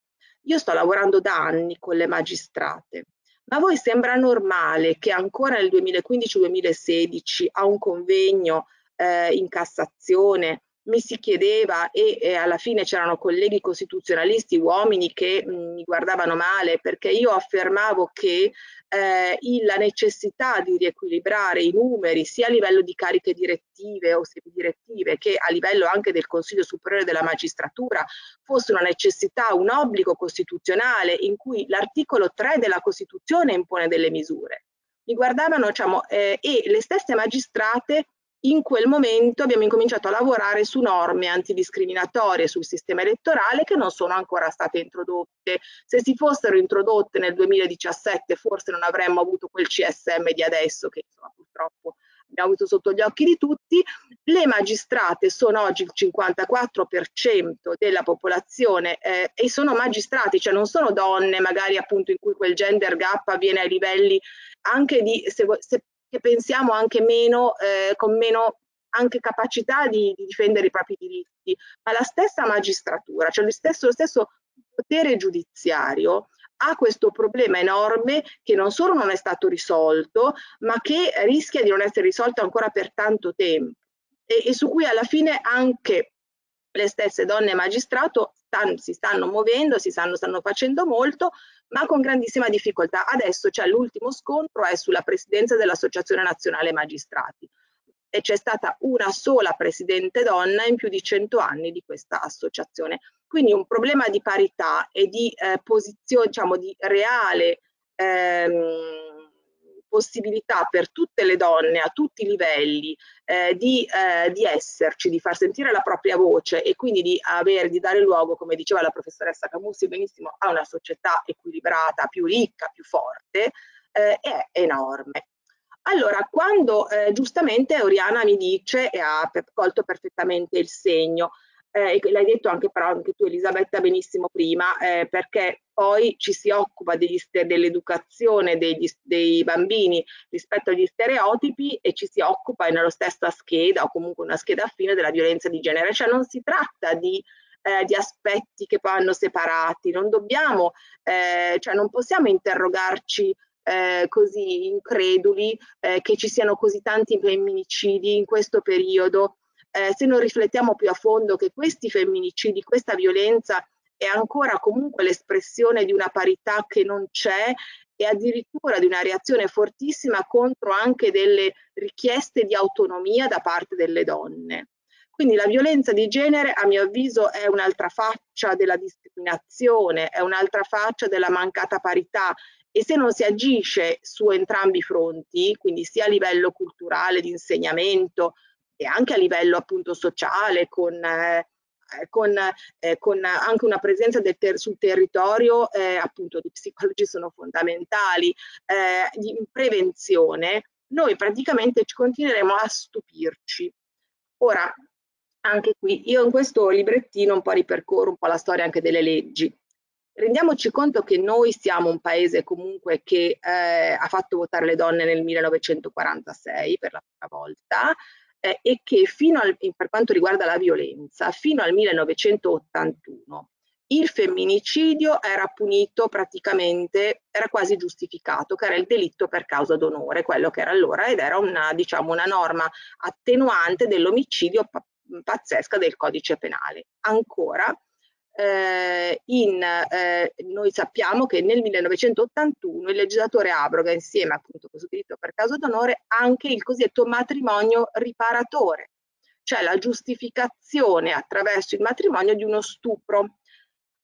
Io sto lavorando da anni con le magistrate, ma a voi sembra normale che ancora nel 2015-2016 a un convegno eh, in Cassazione mi si chiedeva e, e alla fine c'erano colleghi costituzionalisti, uomini che mh, mi guardavano male perché io affermavo che eh, la necessità di riequilibrare i numeri sia a livello di cariche direttive o semidirettive che a livello anche del Consiglio Superiore della Magistratura fosse una necessità, un obbligo costituzionale in cui l'articolo 3 della Costituzione impone delle misure. Mi guardavano diciamo, eh, e le stesse magistrate in quel momento abbiamo incominciato a lavorare su norme antidiscriminatorie sul sistema elettorale che non sono ancora state introdotte. Se si fossero introdotte nel 2017 forse non avremmo avuto quel CSM di adesso che insomma, purtroppo abbiamo avuto sotto gli occhi di tutti. Le magistrate sono oggi il 54% della popolazione eh, e sono magistrati, cioè non sono donne magari appunto in cui quel gender gap avviene ai livelli anche di, se, se che pensiamo anche meno, eh, con meno anche capacità di, di, difendere i propri diritti, ma la stessa magistratura, cioè lo stesso, lo stesso potere giudiziario ha questo problema enorme che non solo non è stato risolto, ma che rischia di non essere risolto ancora per tanto tempo. E, e su cui alla fine anche le stesse donne magistrato stanno, si stanno muovendo, si stanno, stanno facendo molto, ma con grandissima difficoltà. Adesso c'è l'ultimo scontro, è sulla presidenza dell'Associazione Nazionale Magistrati e c'è stata una sola presidente donna in più di cento anni di questa associazione. Quindi un problema di parità e di eh, posizione, diciamo, di reale ehm, possibilità per tutte le donne a tutti i livelli eh, di, eh, di, esserci, di far sentire la propria voce e quindi di, avere, di dare luogo, come diceva la professoressa Camussi benissimo, a una società equilibrata, più ricca, più forte, eh, è enorme. Allora, quando eh, giustamente Oriana mi dice, e ha colto perfettamente il segno, eh, l'hai detto anche però anche tu Elisabetta benissimo prima, eh, perché poi ci si occupa dell'educazione dei bambini rispetto agli stereotipi e ci si occupa nella stessa scheda o comunque una scheda affine della violenza di genere, cioè non si tratta di eh, di aspetti che vanno separati, non dobbiamo, eh, cioè non possiamo interrogarci eh, così increduli eh, che ci siano così tanti femminicidi in questo periodo eh, se non riflettiamo più a fondo che questi femminicidi, questa violenza è ancora comunque l'espressione di una parità che non c'è e addirittura di una reazione fortissima contro anche delle richieste di autonomia da parte delle donne. Quindi la violenza di genere, a mio avviso, è un'altra faccia della discriminazione, è un'altra faccia della mancata parità e se non si agisce su entrambi i fronti, quindi sia a livello culturale, di insegnamento, e anche a livello appunto sociale con, eh, con, eh, con anche una presenza ter sul territorio eh, appunto di psicologi sono fondamentali eh, di prevenzione noi praticamente ci continueremo a stupirci. Ora anche qui io in questo librettino un po' ripercorro un po' la storia anche delle leggi. Rendiamoci conto che noi siamo un paese comunque che eh, ha fatto votare le donne nel 1946 per la prima volta eh, e che al, per quanto riguarda la violenza, fino al 1981 il femminicidio era punito praticamente, era quasi giustificato, che era il delitto per causa d'onore, quello che era allora, ed era una, diciamo, una norma attenuante dell'omicidio pazzesca del codice penale. Ancora, eh, in, eh, noi sappiamo che nel 1981 il legislatore abroga insieme appunto questo diritto per caso d'onore anche il cosiddetto matrimonio riparatore, cioè la giustificazione attraverso il matrimonio di uno stupro.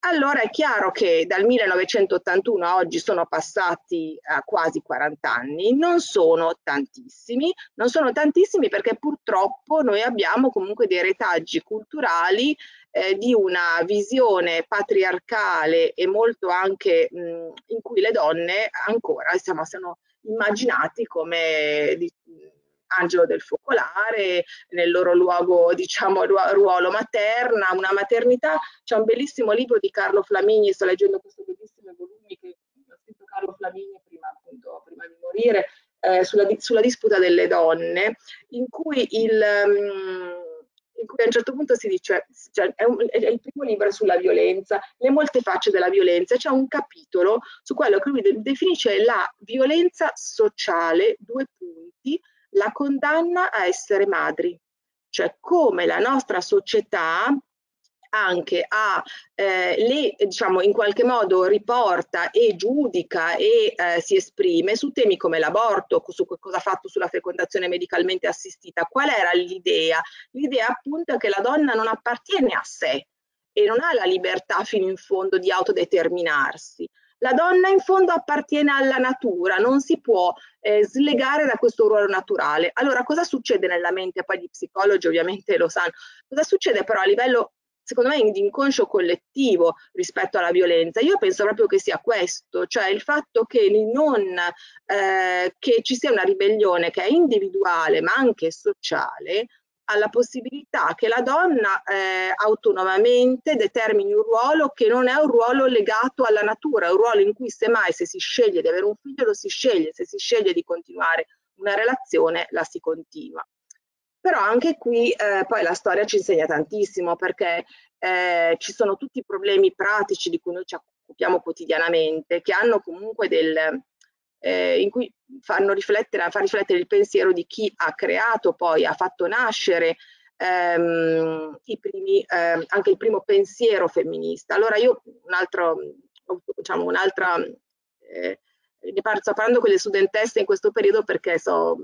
Allora è chiaro che dal 1981 a oggi sono passati eh, quasi 40 anni, non sono tantissimi, non sono tantissimi perché purtroppo noi abbiamo comunque dei retaggi culturali eh, di una visione patriarcale e molto anche mh, in cui le donne ancora siamo, siamo immaginati come di, angelo del focolare, nel loro luogo, diciamo, ruolo materna, una maternità. C'è un bellissimo libro di Carlo Flamigni, sto leggendo questo bellissimo volume che ha scritto Carlo Flamigni prima, appunto, prima di morire, eh, sulla, sulla, disputa delle donne, in cui il... Um, in cui a un certo punto si dice, cioè, è, un, è, il primo libro sulla violenza, le molte facce della violenza, c'è un capitolo su quello che lui definisce la violenza sociale, due punti, la condanna a essere madri, cioè come la nostra società anche a eh, le, diciamo, in qualche modo riporta e giudica e eh, si esprime su temi come l'aborto, su cosa ha fatto sulla fecondazione medicalmente assistita. Qual era l'idea? L'idea appunto è che la donna non appartiene a sé e non ha la libertà fino in fondo di autodeterminarsi, la donna in fondo appartiene alla natura, non si può eh, slegare da questo ruolo naturale. Allora cosa succede nella mente? Poi gli psicologi ovviamente lo sanno. Cosa succede però a livello secondo me di inconscio collettivo rispetto alla violenza. Io penso proprio che sia questo, cioè il fatto che, non, eh, che ci sia una ribellione che è individuale ma anche sociale alla possibilità che la donna eh, autonomamente determini un ruolo che non è un ruolo legato alla natura, è un ruolo in cui semmai se si sceglie di avere un figlio lo si sceglie, se si sceglie di continuare una relazione la si continua. Però anche qui eh, poi la storia ci insegna tantissimo perché eh, ci sono tutti i problemi pratici di cui noi ci occupiamo quotidianamente che hanno comunque del, eh, in cui fanno riflettere, fa riflettere il pensiero di chi ha creato poi, ha fatto nascere ehm, primi, eh, anche il primo pensiero femminista. Allora io un altro, diciamo un'altra, eh, ne parlo, sto parlando con le studentesse in questo periodo perché so,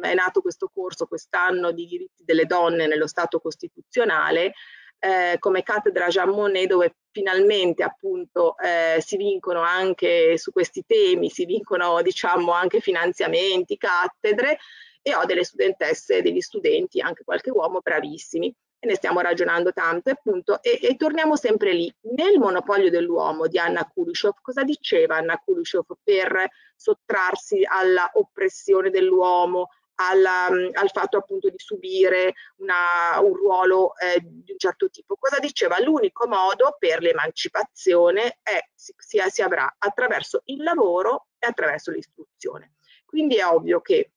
è nato questo corso quest'anno di diritti delle donne nello Stato costituzionale eh, come cattedra Jean Monnet dove finalmente appunto eh, si vincono anche su questi temi, si vincono diciamo anche finanziamenti, cattedre e ho delle studentesse, degli studenti, anche qualche uomo bravissimi ne stiamo ragionando tanto appunto e, e torniamo sempre lì. Nel monopolio dell'uomo di Anna Kulishov, cosa diceva Anna Kulishov per sottrarsi alla oppressione dell'uomo, alla, al fatto appunto di subire una, un ruolo eh, di un certo tipo. Cosa diceva? L'unico modo per l'emancipazione è si, si, si avrà attraverso il lavoro e attraverso l'istruzione. Quindi è ovvio che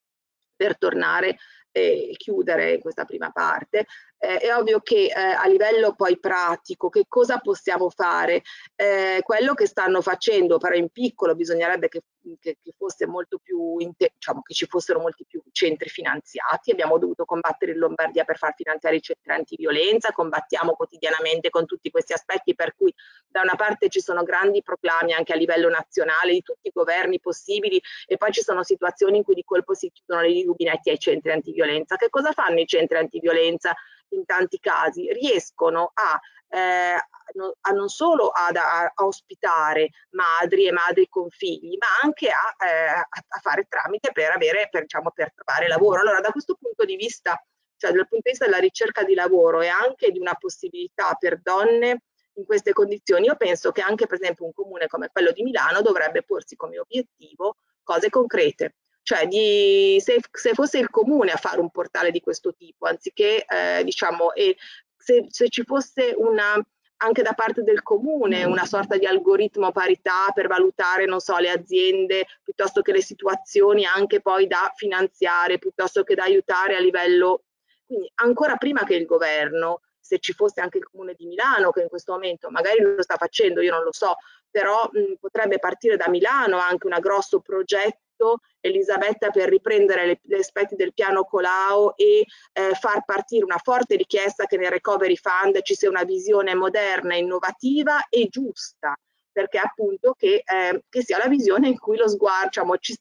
per tornare e chiudere questa prima parte, eh, è ovvio che eh, a livello poi pratico che cosa possiamo fare? Eh, quello che stanno facendo però in piccolo bisognerebbe che, che, che fosse molto più, diciamo che ci fossero molti più centri finanziati, abbiamo dovuto combattere in Lombardia per far finanziare i centri antiviolenza, combattiamo quotidianamente con tutti questi aspetti per cui da una parte ci sono grandi proclami anche a livello nazionale di tutti i governi possibili e poi ci sono situazioni in cui di colpo si chiudono le rubinetti ai centri antiviolenza. Che cosa fanno i centri antiviolenza? in tanti casi riescono a, eh, a non solo ad, a, a, ospitare madri e madri con figli, ma anche a, eh, a fare tramite per, avere, per, diciamo, per trovare lavoro. Allora, da questo punto di vista, cioè dal punto di vista della ricerca di lavoro e anche di una possibilità per donne in queste condizioni, io penso che anche per esempio un comune come quello di Milano dovrebbe porsi come obiettivo cose concrete, cioè di, se, se, fosse il comune a fare un portale di questo tipo, anziché eh, diciamo, e se, se, ci fosse una, anche da parte del comune una sorta di algoritmo parità per valutare, non so, le aziende piuttosto che le situazioni anche poi da finanziare, piuttosto che da aiutare a livello, quindi ancora prima che il governo, se ci fosse anche il comune di Milano che in questo momento magari lo sta facendo, io non lo so, però mh, potrebbe partire da Milano anche un grosso progetto Elisabetta per riprendere gli aspetti del piano Colau e eh, far partire una forte richiesta che nel recovery fund ci sia una visione moderna, innovativa e giusta perché appunto che, eh, che, sia la visione in cui lo sguardo, diciamo, ci,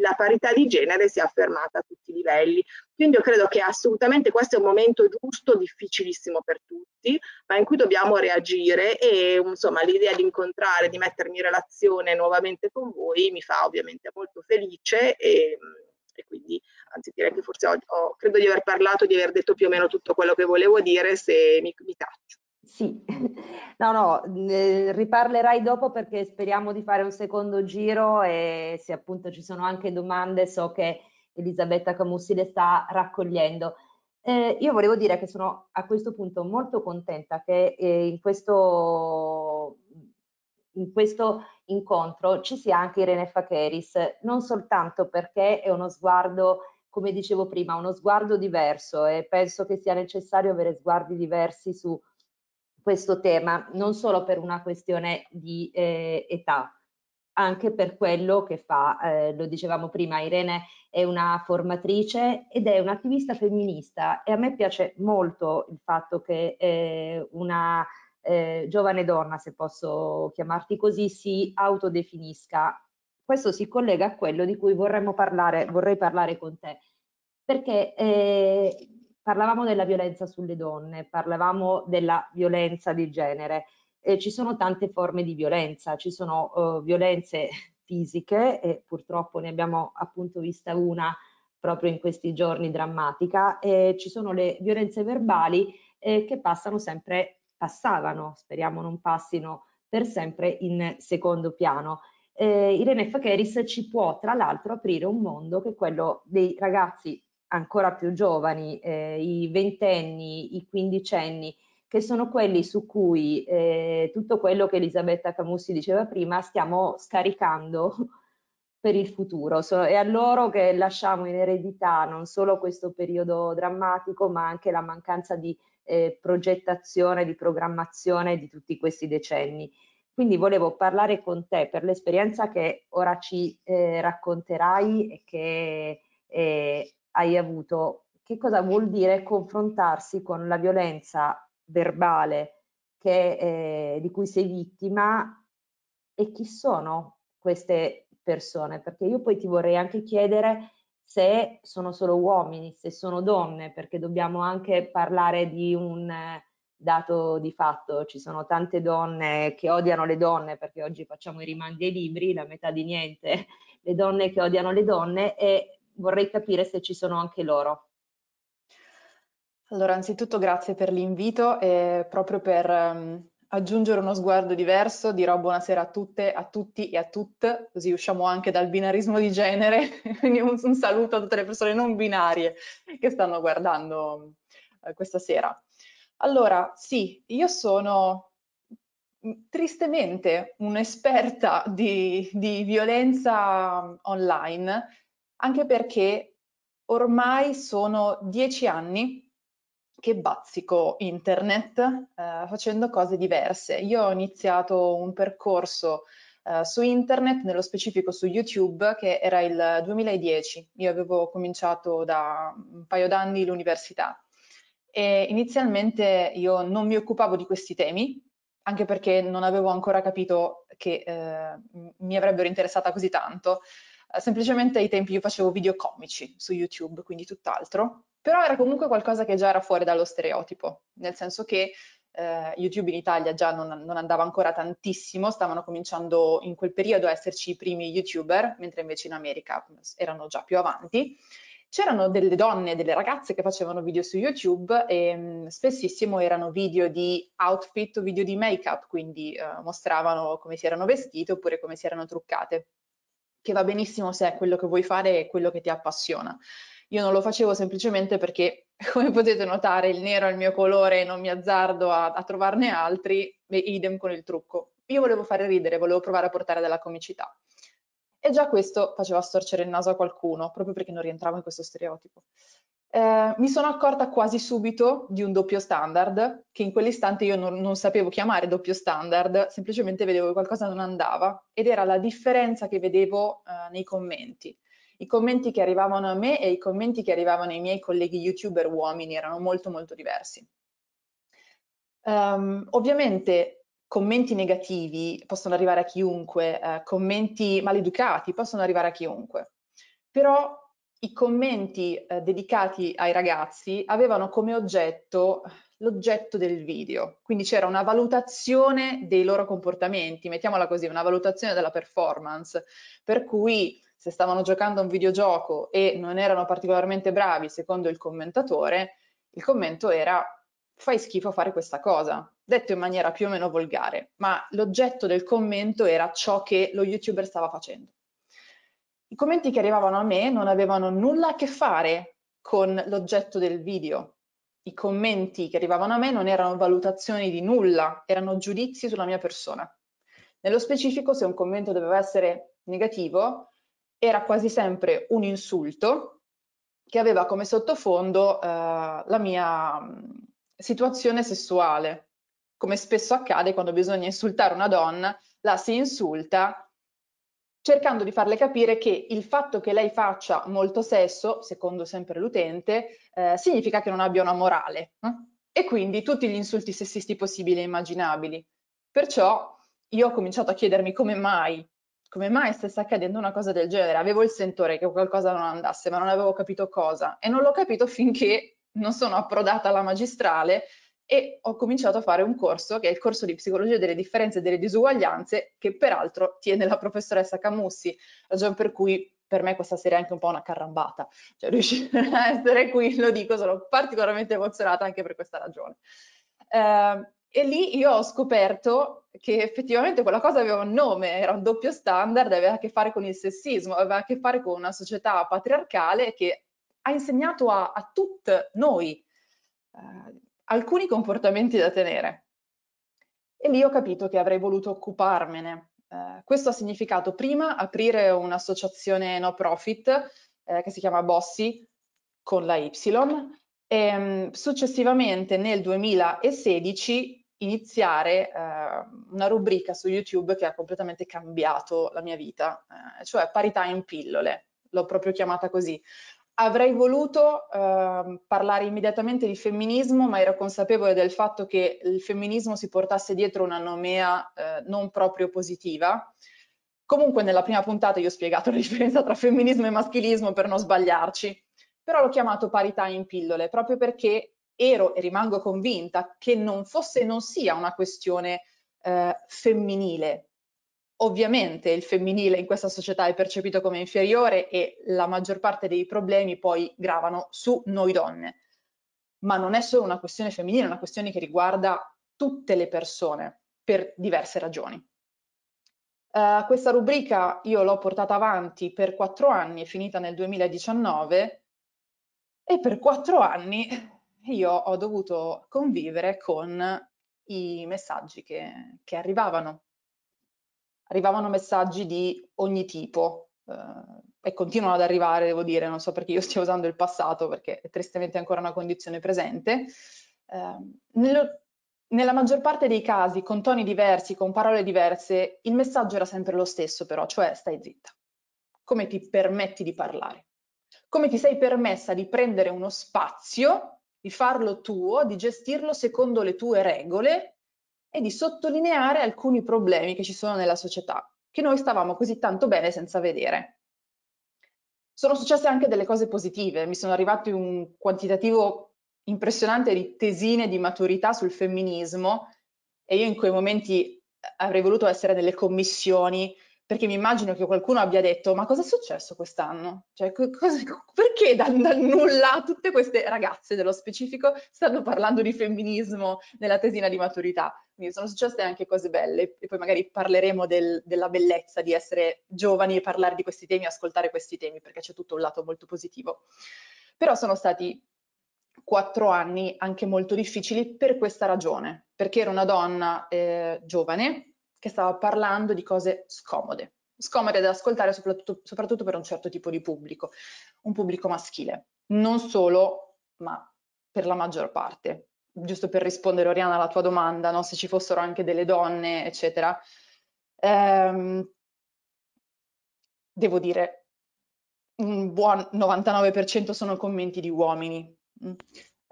la parità di genere sia affermata a tutti i livelli. Quindi io credo che assolutamente questo è un momento giusto, difficilissimo per tutti, ma in cui dobbiamo reagire e insomma l'idea di incontrare, di mettermi in relazione nuovamente con voi mi fa ovviamente molto felice e, e quindi anzi direi che forse ho, ho, credo di aver parlato, di aver detto più o meno tutto quello che volevo dire, se mi, mi taccio.
Sì, (laughs) no, no, riparlerai dopo perché speriamo di fare un secondo giro e se appunto ci sono anche domande so che Elisabetta Camussi le sta raccogliendo. Eh, io volevo dire che sono a questo punto molto contenta che eh, in, questo, in questo incontro ci sia anche Irene Facheris, non soltanto perché è uno sguardo come dicevo prima, uno sguardo diverso e penso che sia necessario avere sguardi diversi su questo tema, non solo per una questione di eh, età, anche per quello che fa, eh, lo dicevamo prima, Irene è una formatrice ed è un'attivista femminista e a me piace molto il fatto che eh, una eh, giovane donna, se posso chiamarti così, si autodefinisca. Questo si collega a quello di cui vorremmo parlare, vorrei parlare con te, perché eh, parlavamo della violenza sulle donne, parlavamo della violenza di genere. Eh, ci sono tante forme di violenza, ci sono uh, violenze fisiche e purtroppo ne abbiamo appunto vista una proprio in questi giorni drammatica, e ci sono le violenze verbali eh, che passano sempre, passavano, speriamo non passino per sempre in secondo piano. Eh, Irene Facheris ci può tra l'altro aprire un mondo che è quello dei ragazzi ancora più giovani, eh, i ventenni, i quindicenni, che sono quelli su cui eh, tutto quello che Elisabetta Camussi diceva prima stiamo scaricando (laughs) per il futuro. So, è a loro che lasciamo in eredità non solo questo periodo drammatico, ma anche la mancanza di eh, progettazione, di programmazione di tutti questi decenni. Quindi volevo parlare con te per l'esperienza che ora ci eh, racconterai e che eh, hai avuto, che cosa vuol dire confrontarsi con la violenza verbale che, eh, di cui sei vittima e chi sono queste persone? Perché io poi ti vorrei anche chiedere se sono solo uomini, se sono donne, perché dobbiamo anche parlare di un eh, dato di fatto. Ci sono tante donne che odiano le donne, perché oggi facciamo i rimandi ai libri, la metà di niente, (laughs) le donne che odiano le donne e vorrei capire se ci sono anche loro.
Allora, anzitutto grazie per l'invito e proprio per um, aggiungere uno sguardo diverso, dirò buonasera a tutte, a tutti e a tutte, così usciamo anche dal binarismo di genere, (laughs) quindi un, un saluto a tutte le persone non binarie che stanno guardando eh, questa sera. Allora, sì, io sono tristemente un'esperta di, di violenza online, anche perché ormai sono dieci anni che bazzico internet eh, facendo cose diverse. Io ho iniziato un percorso eh, su internet, nello specifico su YouTube, che era il 2010. Io avevo cominciato da un paio d'anni l'università e inizialmente io non mi occupavo di questi temi, anche perché non avevo ancora capito che eh, mi avrebbero interessata così tanto. Semplicemente ai tempi io facevo video comici su YouTube, quindi tutt'altro, però era comunque qualcosa che già era fuori dallo stereotipo, nel senso che eh, YouTube in Italia già non, non, andava ancora tantissimo, stavano cominciando in quel periodo a esserci i primi YouTuber, mentre invece in America erano già più avanti. C'erano delle donne, delle ragazze che facevano video su YouTube e mh, mm, spessissimo erano video di outfit o video di make-up, quindi eh, mostravano come si erano vestite oppure come si erano truccate, che va benissimo se è quello che vuoi fare e quello che ti appassiona. Io non lo facevo semplicemente perché, (laughs) come potete notare, il nero è il mio colore e non mi azzardo a, a trovarne altri, e idem con il trucco. Io volevo fare ridere, volevo provare a portare della comicità. E già questo faceva storcere il naso a qualcuno, proprio perché non rientravo in questo stereotipo. Eh, mi sono accorta quasi subito di un doppio standard, che in quell'istante io non, non, sapevo chiamare doppio standard, semplicemente vedevo che qualcosa non andava, ed era la differenza che vedevo eh, nei commenti i commenti che arrivavano a me e i commenti che arrivavano ai miei colleghi youtuber uomini erano molto molto diversi. Um, ovviamente commenti negativi possono arrivare a chiunque, eh, commenti maleducati possono arrivare a chiunque, però i commenti eh, dedicati ai ragazzi avevano come oggetto l'oggetto del video, quindi c'era una valutazione dei loro comportamenti, mettiamola così, una valutazione della performance, per cui se stavano giocando a un videogioco e non erano particolarmente bravi secondo il commentatore, il commento era fai schifo a fare questa cosa, detto in maniera più o meno volgare, ma l'oggetto del commento era ciò che lo youtuber stava facendo. I commenti che arrivavano a me non avevano nulla a che fare con l'oggetto del video. I commenti che arrivavano a me non erano valutazioni di nulla, erano giudizi sulla mia persona. Nello specifico, se un commento doveva essere negativo, era quasi sempre un insulto che aveva come sottofondo eh, la mia mm, situazione sessuale. Come spesso accade quando bisogna insultare una donna, la si insulta cercando di farle capire che il fatto che lei faccia molto sesso, secondo sempre l'utente, eh, significa che non abbia una morale. Eh? E quindi tutti gli insulti sessisti possibili e immaginabili. Perciò io ho cominciato a chiedermi come mai come mai stesse accadendo una cosa del genere? Avevo il sentore che qualcosa non andasse, ma non avevo capito cosa e non l'ho capito finché non sono approdata alla magistrale e ho cominciato a fare un corso che è il corso di psicologia delle differenze e delle disuguaglianze che peraltro tiene la professoressa Camussi, ragione per cui per me questa serie è anche un po' una carrambata, cioè riuscire (laughs) a essere qui, lo dico, sono particolarmente emozionata anche per questa ragione. Eh, e lì io ho scoperto che effettivamente quella cosa aveva un nome, era un doppio standard, aveva a che fare con il sessismo, aveva a che fare con una società patriarcale che ha insegnato a, a tutti noi eh, alcuni comportamenti da tenere. E lì ho capito che avrei voluto occuparmene. Eh, questo ha significato prima aprire un'associazione no profit eh, che si chiama Bossi con la Y e ehm, successivamente nel 2016 iniziare eh, una rubrica su YouTube che ha completamente cambiato la mia vita, eh, cioè parità in pillole, l'ho proprio chiamata così. Avrei voluto eh, parlare immediatamente di femminismo, ma ero consapevole del fatto che il femminismo si portasse dietro una nomea eh, non proprio positiva. Comunque nella prima puntata io ho spiegato la differenza tra femminismo e maschilismo per non sbagliarci, però l'ho chiamato parità in pillole proprio perché ero e rimango convinta che non fosse e non sia una questione eh, femminile. Ovviamente il femminile in questa società è percepito come inferiore e la maggior parte dei problemi poi gravano su noi donne. Ma non è solo una questione femminile, è una questione che riguarda tutte le persone. per diverse ragioni. Uh, questa rubrica io l'ho portata avanti per quattro anni, è finita nel 2019 e per quattro anni io ho dovuto convivere con i messaggi che, che arrivavano. Arrivavano messaggi di ogni tipo uh, e continuano ad arrivare, devo dire, non so perché io stia usando il passato perché è tristemente ancora una condizione presente. Uh, nello, nella maggior parte dei casi, con toni diversi, con parole diverse, il messaggio era sempre lo stesso però, cioè stai zitta. Come ti permetti di parlare? Come ti sei permessa di prendere uno spazio, di farlo tuo, di gestirlo secondo le tue regole e di sottolineare alcuni problemi che ci sono nella società, che noi stavamo così tanto bene senza vedere. Sono successe anche delle cose positive, mi sono arrivati un quantitativo impressionante di tesine di maturità sul femminismo e io in quei momenti avrei voluto essere nelle commissioni perché mi immagino che qualcuno abbia detto ma cosa è successo quest'anno? Cioè, perché dal, dal, nulla tutte queste ragazze dello specifico stanno parlando di femminismo nella tesina di maturità? Quindi sono successe anche cose belle e poi magari parleremo del, della bellezza di essere giovani e parlare di questi temi, ascoltare questi temi perché c'è tutto un lato molto positivo. Però sono stati quattro anni anche molto difficili per questa ragione, perché ero una donna eh, giovane che stava parlando di cose scomode, scomode da ascoltare soprattutto, soprattutto per un certo tipo di pubblico, un pubblico maschile, non solo, ma per la maggior parte. Giusto per rispondere Oriana alla tua domanda, no? se ci fossero anche delle donne, eccetera. Ehm, devo dire, un buon 99% sono commenti di uomini,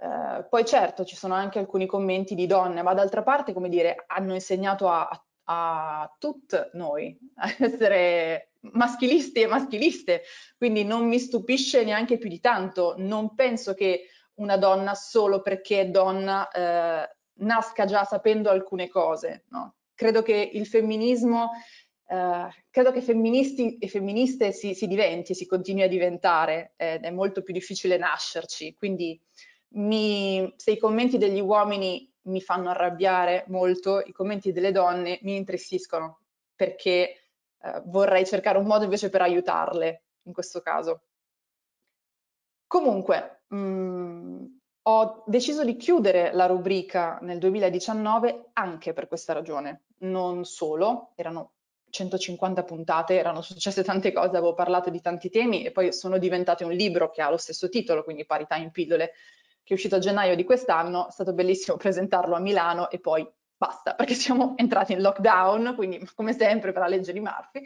eh, poi certo ci sono anche alcuni commenti di donne, ma d'altra parte, come dire, hanno insegnato a, a, a tutte noi a essere maschilisti e maschiliste, quindi non mi stupisce neanche più di tanto. Non penso che una donna solo perché è donna eh, nasca già sapendo alcune cose. No? Credo che il femminismo Uh, credo che femministi e femministe si, si, diventi, si continui a diventare, ed è molto più difficile nascerci, quindi mi, se i commenti degli uomini mi fanno arrabbiare molto, i commenti delle donne mi intristiscono, perché uh, vorrei cercare un modo invece per aiutarle in questo caso. Comunque, mh, mm, ho deciso di chiudere la rubrica nel 2019 anche per questa ragione, non solo, erano 150 puntate, erano successe (laughs) tante cose, avevo parlato di tanti temi e poi sono diventate un libro che ha lo stesso titolo, quindi Parità in pillole, che è uscito a gennaio di quest'anno, è stato bellissimo (laughs) presentarlo a Milano e poi basta, perché siamo entrati in lockdown, quindi come sempre per la legge di Murphy.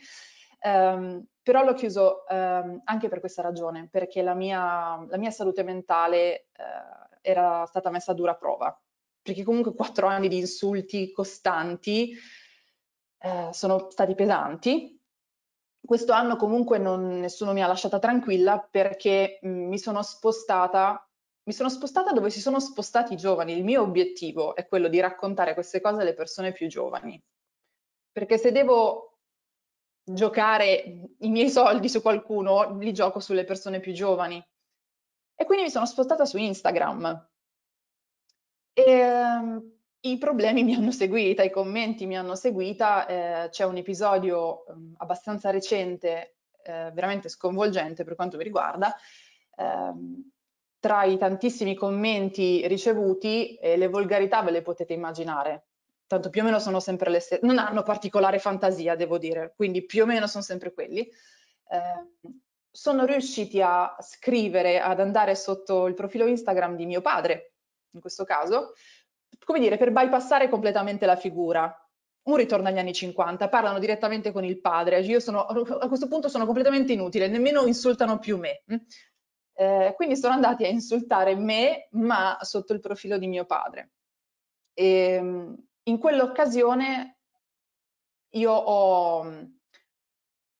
Um, però l'ho chiuso um, anche per questa ragione, perché la mia, la mia salute mentale uh, era stata messa a dura prova, perché comunque quattro anni di insulti costanti, eh, sono stati pesanti. Questo anno comunque non, nessuno mi ha lasciata tranquilla perché mh, mm, mi sono spostata mi sono spostata dove si sono spostati i giovani. Il mio obiettivo è quello di raccontare queste cose alle persone più giovani. Perché se devo giocare i miei soldi su qualcuno, li gioco sulle persone più giovani. E quindi mi sono spostata su Instagram. E, ehm, i problemi mi hanno seguita, i commenti mi hanno seguita, eh, c'è un episodio um, abbastanza recente, eh, veramente sconvolgente per quanto mi riguarda, ehm, tra i tantissimi commenti ricevuti e le volgarità ve le potete immaginare, tanto più o meno sono sempre le stesse, non hanno particolare fantasia devo dire, quindi più o meno sono sempre quelli. Eh, sono riusciti a scrivere, ad andare sotto il profilo Instagram di mio padre, in questo caso, come dire, per bypassare completamente la figura. Un ritorno agli anni 50, parlano direttamente con il padre. Io sono, a questo punto sono completamente inutile, nemmeno insultano più me. Eh, quindi sono andati a insultare me, ma sotto il profilo di mio padre. E, ehm, in quell'occasione io ho,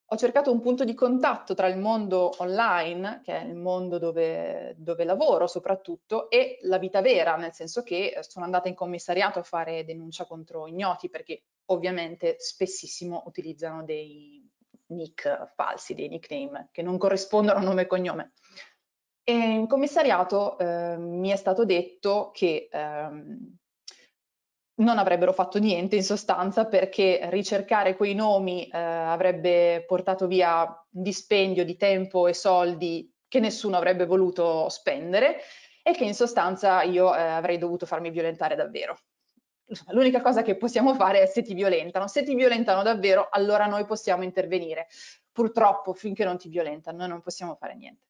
ho cercato un punto di contatto tra il mondo online, che è il mondo dove, dove, lavoro soprattutto, e la vita vera, nel senso che eh, sono andata in commissariato a fare denuncia contro ignoti, perché ovviamente spessissimo utilizzano dei nick falsi, dei nickname che non corrispondono a nome e cognome. E in commissariato eh, mi è stato detto che ehm, non avrebbero fatto niente in sostanza perché ricercare quei nomi eh, avrebbe portato via dispendio di tempo e soldi che nessuno avrebbe voluto spendere e che in sostanza io eh, avrei dovuto farmi violentare davvero. L'unica cosa che possiamo fare è se ti violentano. Se ti violentano davvero, allora noi possiamo intervenire. Purtroppo, finché non ti violentano, noi non possiamo fare niente.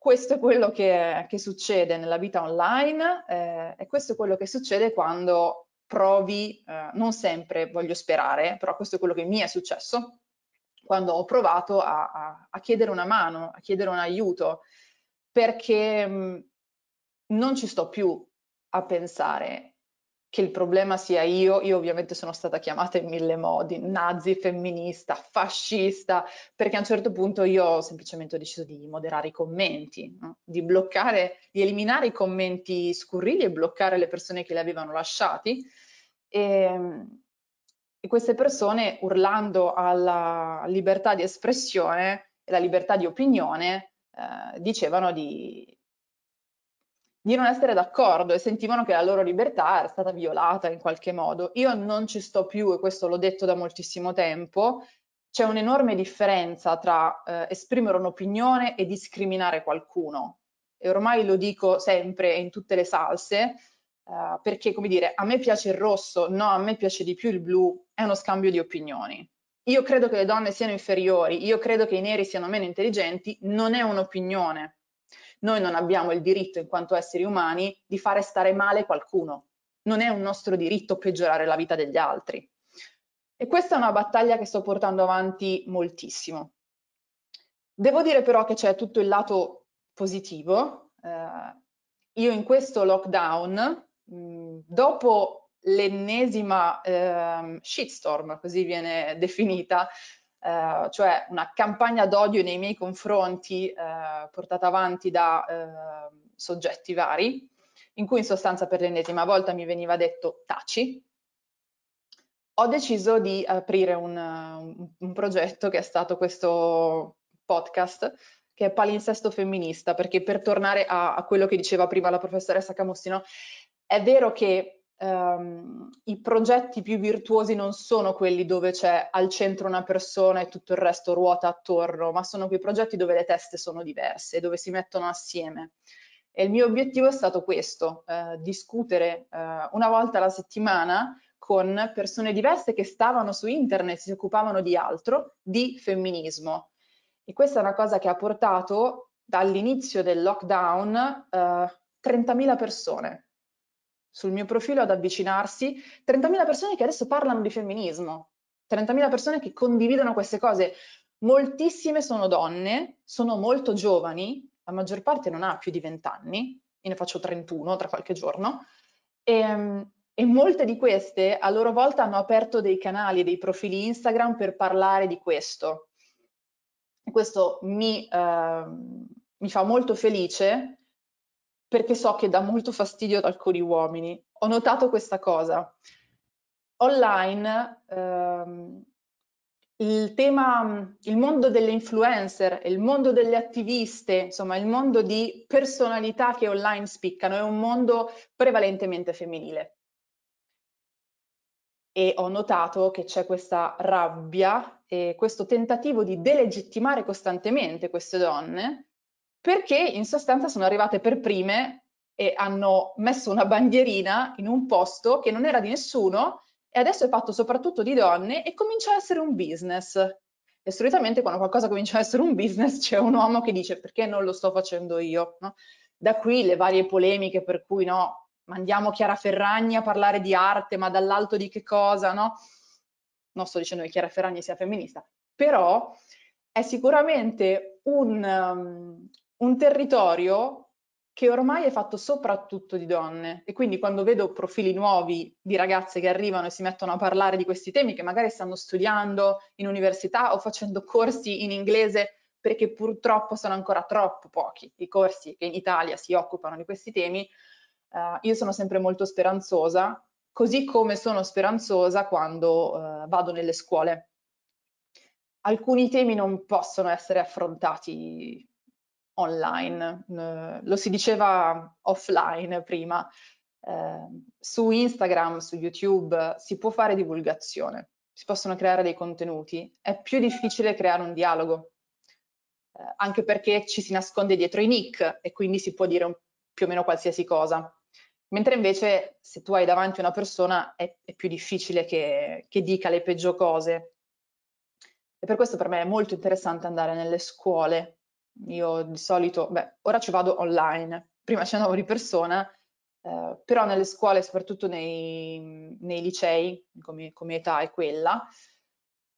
Questo è quello che, che, succede nella vita online eh, e questo è quello che succede quando provi, eh, non sempre voglio sperare, però questo è quello che mi è successo, quando ho provato a, a, a chiedere una mano, a chiedere un aiuto, perché mh, non ci sto più a pensare che il problema sia io, io ovviamente sono stata chiamata in mille modi, nazi, femminista, fascista, perché a un certo punto io ho semplicemente deciso di moderare i commenti, no? di bloccare, di eliminare i commenti scurrili e bloccare le persone che li avevano lasciati. E, e queste persone, urlando alla libertà di espressione e la libertà di opinione, eh, dicevano di, di non essere d'accordo e sentivano che la loro libertà era stata violata in qualche modo. Io non ci sto più e questo l'ho detto da moltissimo tempo. C'è un'enorme differenza tra eh, esprimere un'opinione e discriminare qualcuno. E ormai lo dico sempre in tutte le salse, eh, perché come dire, a me piace il rosso, no, a me piace di più il blu, è uno scambio di opinioni. Io credo che le donne siano inferiori, io credo che i neri siano meno intelligenti, non è un'opinione, noi non abbiamo il diritto, in quanto esseri umani, di fare stare male qualcuno. Non è un nostro diritto peggiorare la vita degli altri. E questa è una battaglia che sto portando avanti moltissimo. Devo dire però che c'è tutto il lato positivo. Eh, io in questo lockdown, mh, dopo l'ennesima eh, shitstorm, così viene definita, eh, cioè una campagna d'odio nei miei confronti eh, portata avanti da eh, soggetti vari, in cui in sostanza per l'ennesima volta mi veniva detto taci, ho deciso di aprire un, un, un progetto che è stato questo podcast che è palinsesto femminista, perché per tornare a, a, quello che diceva prima la professoressa Camussino, è vero che Um, i progetti più virtuosi non sono quelli dove c'è al centro una persona e tutto il resto ruota attorno, ma sono quei progetti dove le teste sono diverse, dove si mettono assieme. E il mio obiettivo è stato questo, eh, discutere eh, una volta alla settimana con persone diverse che stavano su internet, si occupavano di altro, di femminismo. E questa è una cosa che ha portato dall'inizio del lockdown eh, 30.000 persone sul mio profilo ad avvicinarsi 30.000 persone che adesso parlano di femminismo, 30.000 persone che condividono queste cose. Moltissime sono donne, sono molto giovani, la maggior parte non ha più di 20 anni, io ne faccio 31 tra qualche giorno, e, ehm, e molte di queste a loro volta hanno aperto dei canali, dei profili Instagram per parlare di questo. Questo mi, eh, mi fa molto felice perché so che dà molto fastidio ad alcuni uomini. Ho notato questa cosa. Online ehm, il tema, il mondo delle influencer, il mondo delle attiviste, insomma il mondo di personalità che online spiccano è un mondo prevalentemente femminile. E ho notato che c'è questa rabbia e questo tentativo di delegittimare costantemente queste donne perché in sostanza sono arrivate per prime e hanno messo una bandierina in un posto che non era di nessuno e adesso è fatto soprattutto di donne e comincia a essere un business. E solitamente quando qualcosa comincia a essere un business c'è un uomo che dice perché non lo sto facendo io? No? Da qui le varie polemiche per cui no, mandiamo Chiara Ferragni a parlare di arte, ma dall'alto di che cosa? No? Non sto dicendo che Chiara Ferragni sia femminista, però è sicuramente un, um, un territorio che ormai è fatto soprattutto di donne e quindi quando vedo profili nuovi di ragazze che arrivano e si mettono a parlare di questi temi che magari stanno studiando in università o facendo corsi in inglese perché purtroppo sono ancora troppo pochi i corsi che in Italia si occupano di questi temi, uh, io sono sempre molto speranzosa, così come sono speranzosa quando uh, vado nelle scuole. Alcuni temi non possono essere affrontati online, eh, lo si diceva offline prima, Eh, su Instagram, su YouTube si può fare divulgazione, si possono creare dei contenuti, è più difficile creare un dialogo, eh, anche perché ci si nasconde dietro i nick e quindi si può dire un, più o meno qualsiasi cosa. Mentre invece se tu hai davanti una persona è, è più difficile che, che dica le peggio cose. E per questo per me è molto interessante andare nelle scuole. Io di solito, beh, ora ci vado online, prima ci andavo di persona, eh, però nelle scuole, soprattutto nei, nei licei, come, come, età è quella,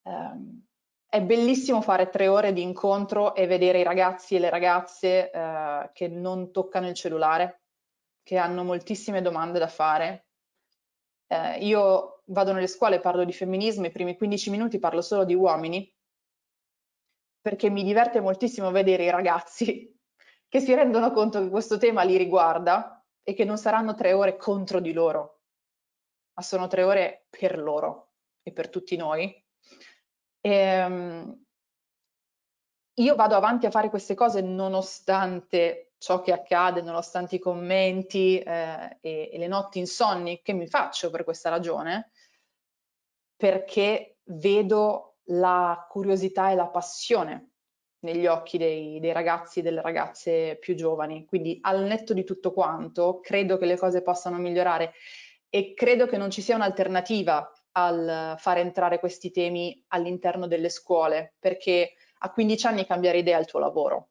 eh, è bellissimo fare tre ore di incontro e vedere i ragazzi e le ragazze eh, che non toccano il cellulare, che hanno moltissime domande da fare. Eh, io vado nelle scuole parlo di femminismo, i primi 15 minuti parlo solo di uomini, perché mi diverte moltissimo vedere i ragazzi (laughs) che si rendono conto che questo tema li riguarda e che non saranno tre ore contro di loro, ma sono tre ore per loro e per tutti noi. E, ehm, io vado avanti a fare queste cose nonostante ciò che accade nonostante i commenti eh, e, e le notti insonni che mi faccio per questa ragione, perché vedo la curiosità e la passione negli occhi dei, dei, ragazzi e delle ragazze più giovani. Quindi al netto di tutto quanto, credo che le cose possano migliorare e credo che non ci sia un'alternativa al fare entrare questi temi all'interno delle scuole, perché a 15 anni cambiare idea è il tuo lavoro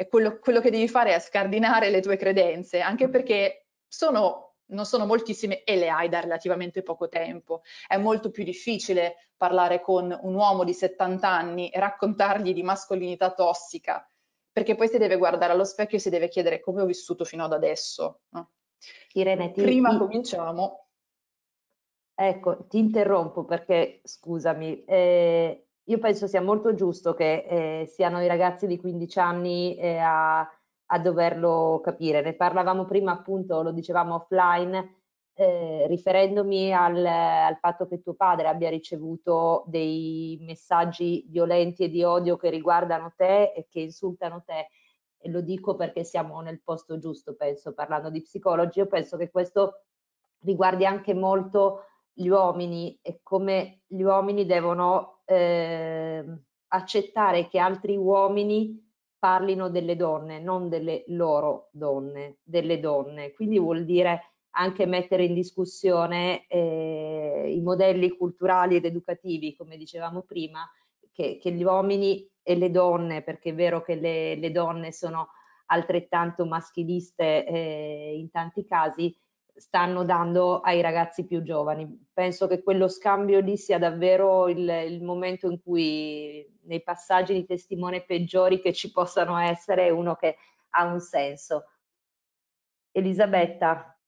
e quello, quello che devi fare è scardinare le tue credenze, anche perché sono non sono moltissime e le hai da relativamente poco tempo. È molto più difficile parlare con un uomo di 70 anni e raccontargli di mascolinità tossica, perché poi si deve guardare allo specchio e si deve chiedere come ho vissuto fino ad adesso. No?
Irene, ti,
Prima
ti...
cominciamo.
Ecco, ti interrompo perché, scusami, eh, io penso sia molto giusto che eh, siano i ragazzi di 15 anni eh, a, a, doverlo capire. Ne parlavamo prima appunto, lo dicevamo offline, eh, riferendomi al, al, fatto che tuo padre abbia ricevuto dei messaggi violenti e di odio che riguardano te e che insultano te. E lo dico perché siamo nel posto giusto, penso, parlando di psicologi. Io penso che questo riguardi anche molto gli uomini e come gli uomini devono eh, accettare che altri uomini parlino delle donne, non delle loro donne, delle donne. Quindi vuol dire anche mettere in discussione eh, i modelli culturali ed educativi, come dicevamo prima, che, che, gli uomini e le donne, perché è vero che le, le donne sono altrettanto maschiliste eh, in tanti casi, stanno dando ai ragazzi più giovani. Penso che quello scambio lì sia davvero il, il momento in cui nei passaggi di testimone peggiori che ci possano essere uno che ha un senso. Elisabetta.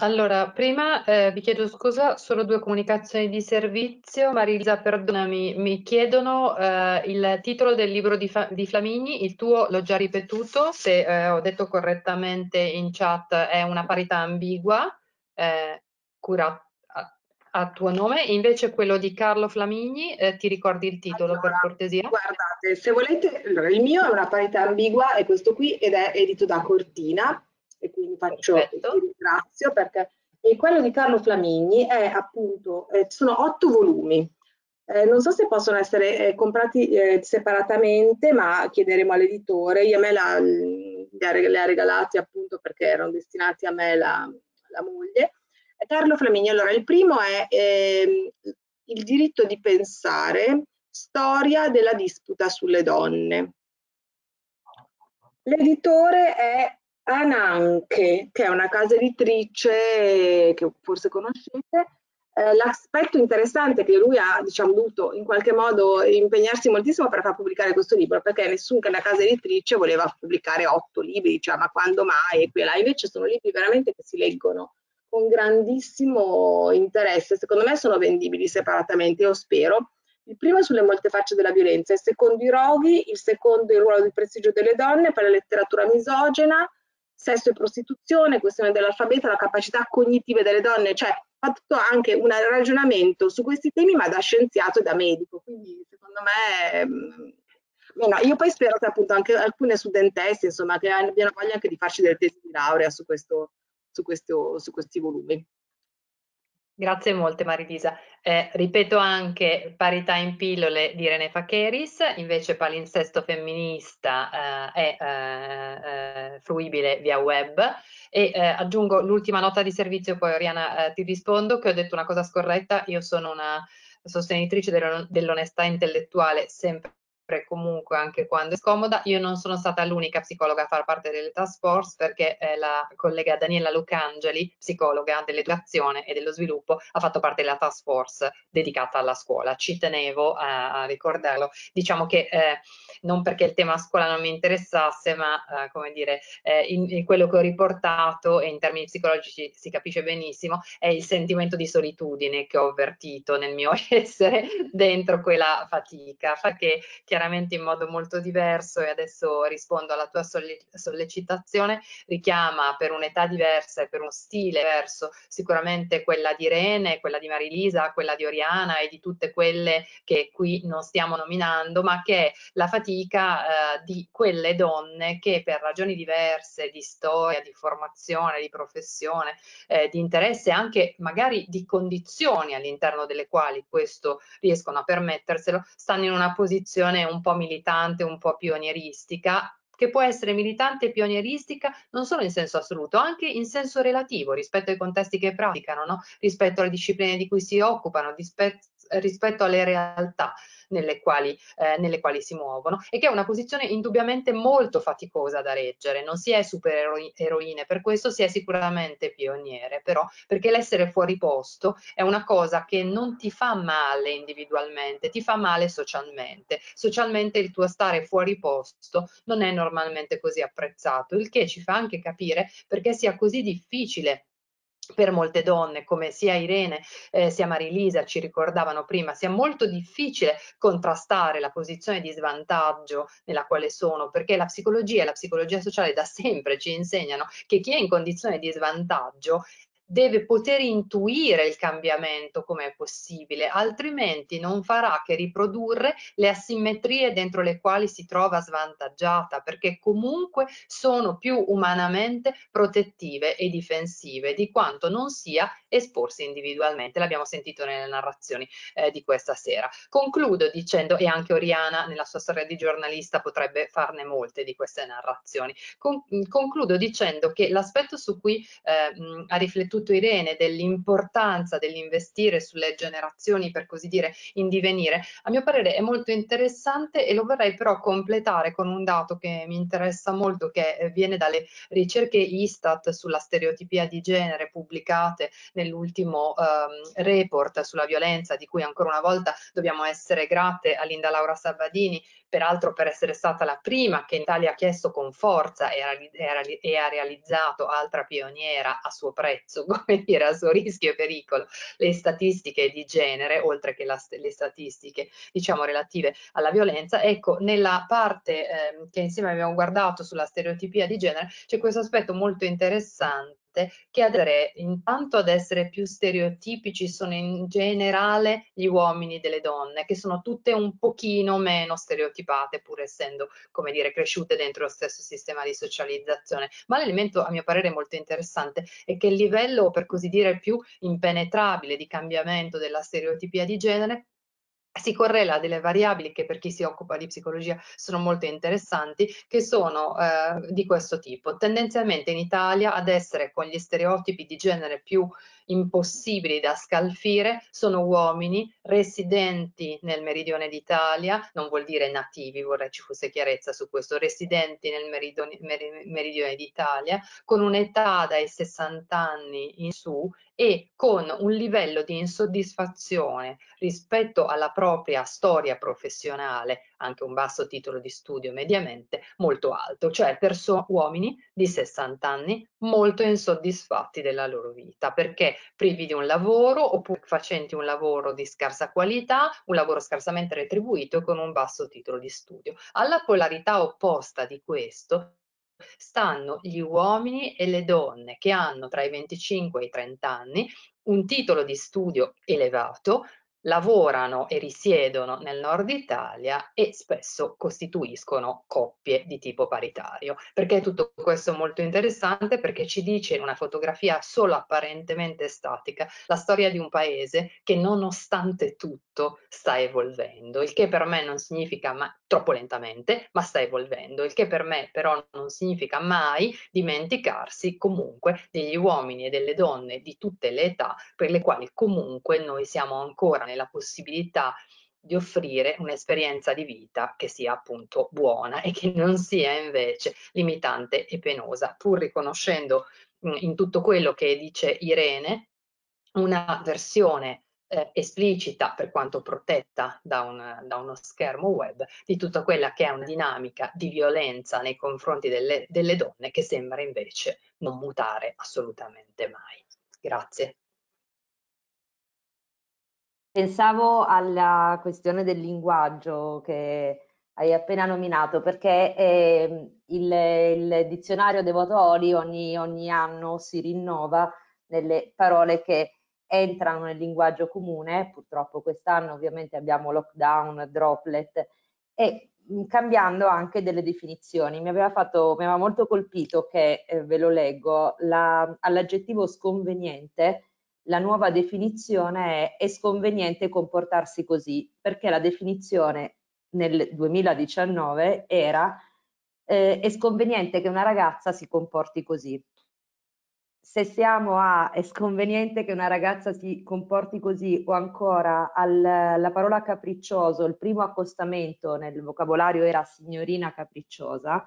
Allora, prima eh, vi chiedo scusa, solo due comunicazioni di servizio. Marisa, perdonami, mi chiedono eh, il titolo del libro di, di, Flamigni, il tuo l'ho già ripetuto, se eh, ho detto correttamente in chat è una parità ambigua, eh, cura a, a, tuo nome, invece quello di Carlo Flamigni, eh, ti ricordi il titolo
allora,
per cortesia?
Guardate, se volete, allora, il mio è una parità ambigua, è questo qui ed è edito da Cortina, e quindi faccio,
Perfetto.
ti ringrazio perché e quello di Carlo Flamigni è appunto, eh, sono otto volumi. Eh, non so se possono essere eh, comprati eh, separatamente, ma chiederemo all'editore. Io me la, li ha regalati appunto perché erano destinati a me la, la moglie. Carlo Flamigni, allora il primo è ehm, il diritto di pensare, storia della disputa sulle donne. L'editore è Ananche, che è una casa editrice che forse conoscete, eh, l'aspetto interessante che lui ha diciamo, dovuto in qualche modo impegnarsi moltissimo per far pubblicare questo libro, perché nessuna casa editrice voleva pubblicare otto libri, diceva ma quando mai e qui e là, invece sono libri veramente che si leggono con grandissimo interesse, secondo me sono vendibili separatamente, io spero. Il primo è sulle molte facce della violenza, il secondo i roghi, il secondo il ruolo di prestigio delle donne per la letteratura misogena, sesso e prostituzione, questione dell'alfabeto, la capacità cognitive delle donne, cioè ha fatto anche un ragionamento su questi temi ma da scienziato e da medico, quindi secondo me, mm, no, io poi spero che appunto anche alcune studentesse, insomma, che abbiano voglia anche di farci delle tesi di laurea su, questo, su, questo, su questi volumi.
Grazie molte Marilisa. Eh, ripeto anche parità in pillole di René Facheris, invece palinsesto femminista eh, è eh, eh fruibile via web e eh, aggiungo l'ultima nota di servizio, poi Oriana eh, ti rispondo che ho detto una cosa scorretta, io sono una sostenitrice dell'onestà intellettuale sempre comunque anche quando è scomoda. Io non sono stata l'unica psicologa a far parte delle task force perché eh, la collega Daniela Lucangeli, psicologa dell'educazione e dello sviluppo, ha fatto parte della task force dedicata alla scuola. Ci tenevo a, a ricordarlo. Diciamo che eh, non perché il tema scuola non mi interessasse, ma eh, come dire, eh, in, in, quello che ho riportato e in termini psicologici si capisce benissimo, è il sentimento di solitudine che ho avvertito nel mio (laughs) essere dentro quella fatica, perché chiaramente in modo molto diverso e adesso rispondo alla tua sollecitazione, richiama per un'età diversa e per uno stile diverso sicuramente quella di Irene, quella di Marilisa, quella di Oriana e di tutte quelle che qui non stiamo nominando, ma che è la fatica eh, di quelle donne che per ragioni diverse di storia, di formazione, di professione, eh, di interesse, anche magari di condizioni all'interno delle quali questo riescono a permetterselo, stanno in una posizione un po' militante, un po' pionieristica, che può essere militante e pionieristica non solo in senso assoluto, anche in senso relativo rispetto ai contesti che praticano, no? rispetto alle discipline di cui si occupano, rispetto alle realtà nelle quali, eh, nelle quali si muovono e che è una posizione indubbiamente molto faticosa da reggere. Non si è supereroine, per questo si è sicuramente pioniere, però perché l'essere fuori posto è una cosa che non ti fa male individualmente, ti fa male socialmente. Socialmente il tuo stare fuori posto non è normalmente così apprezzato, il che ci fa anche capire perché sia così difficile per molte donne, come sia Irene eh, sia Marilisa ci ricordavano prima, sia molto difficile contrastare la posizione di svantaggio nella quale sono, perché la psicologia e la psicologia sociale da sempre ci insegnano che chi è in condizione di svantaggio deve poter intuire il cambiamento come è possibile, altrimenti non farà che riprodurre le asimmetrie dentro le quali si trova svantaggiata, perché comunque sono più umanamente protettive e difensive di quanto non sia esporsi individualmente. L'abbiamo sentito nelle narrazioni eh, di questa sera. Concludo dicendo, e anche Oriana nella sua storia di giornalista potrebbe farne molte di queste narrazioni, Con, concludo dicendo che l'aspetto su cui eh, mh, ha riflettuto tutto Irene dell'importanza dell'investire sulle generazioni, per così dire, in divenire, a mio parere è molto interessante e lo vorrei però completare con un dato che mi interessa molto, che eh, viene dalle ricerche Istat sulla stereotipia di genere pubblicate nell'ultimo um, report sulla violenza, di cui ancora una volta dobbiamo essere grate a Linda Laura Sabadini, peraltro per essere stata la prima che in Italia ha chiesto con forza e ha, realizzato altra pioniera a suo prezzo, (laughs) come dire, a suo rischio e pericolo, le statistiche di genere, oltre che la, le statistiche, diciamo, relative alla violenza. Ecco, nella parte eh, che insieme abbiamo guardato sulla stereotipia di genere, c'è questo aspetto molto interessante che adere intanto ad essere più stereotipici sono in generale gli uomini delle donne, che sono tutte un pochino meno stereotipate, pur essendo, come dire, cresciute dentro lo stesso sistema di socializzazione. Ma l'elemento, a mio parere, molto interessante è che il livello, per così dire, più impenetrabile di cambiamento della stereotipia di genere si correla delle variabili che per chi si occupa di psicologia sono molto interessanti, che sono eh, di questo tipo. Tendenzialmente in Italia ad essere con gli stereotipi di genere più impossibili da scalfire sono uomini residenti nel meridione d'Italia, non vuol dire nativi, vorrei ci fosse chiarezza su questo, residenti nel meridione, meridione d'Italia, con un'età dai 60 anni in su e con un livello di insoddisfazione rispetto alla propria storia professionale, anche un basso titolo di studio mediamente, molto alto, cioè uomini di 60 anni molto insoddisfatti della loro vita, perché privi di un lavoro oppure facenti un lavoro di scarsa qualità, un lavoro scarsamente retribuito con un basso titolo di studio. Alla polarità opposta di questo stanno gli uomini e le donne che hanno tra i 25 e i 30 anni un titolo di studio elevato, lavorano e risiedono nel nord Italia e spesso costituiscono coppie di tipo paritario. Perché tutto questo è molto interessante? Perché ci dice in una fotografia solo apparentemente statica la storia di un paese che nonostante tutto sta evolvendo, il che per me non significa ma, troppo lentamente, ma sta evolvendo, il che per me però non significa mai dimenticarsi comunque degli uomini e delle donne di tutte le età per le quali comunque noi siamo ancora nel la possibilità di offrire un'esperienza di vita che sia appunto buona e che non sia invece limitante e penosa, pur riconoscendo in tutto quello che dice Irene una versione eh, esplicita, per quanto protetta da, un, da, uno schermo web, di tutta quella che è una dinamica di violenza nei confronti delle, delle donne che sembra invece non mutare assolutamente mai. Grazie.
Pensavo alla questione del linguaggio che hai appena nominato, perché eh, il, il, dizionario dei votori ogni, ogni anno si rinnova nelle parole che entrano nel linguaggio comune, purtroppo quest'anno ovviamente abbiamo lockdown, droplet, e mm, cambiando anche delle definizioni. Mi aveva, fatto, mi aveva molto colpito che, eh, ve lo leggo, all'aggettivo sconveniente la nuova definizione è è sconveniente comportarsi così, perché la definizione nel 2019 era eh, è sconveniente che una ragazza si comporti così. Se siamo a è sconveniente che una ragazza si comporti così o ancora alla parola capriccioso, il primo accostamento nel vocabolario era signorina capricciosa,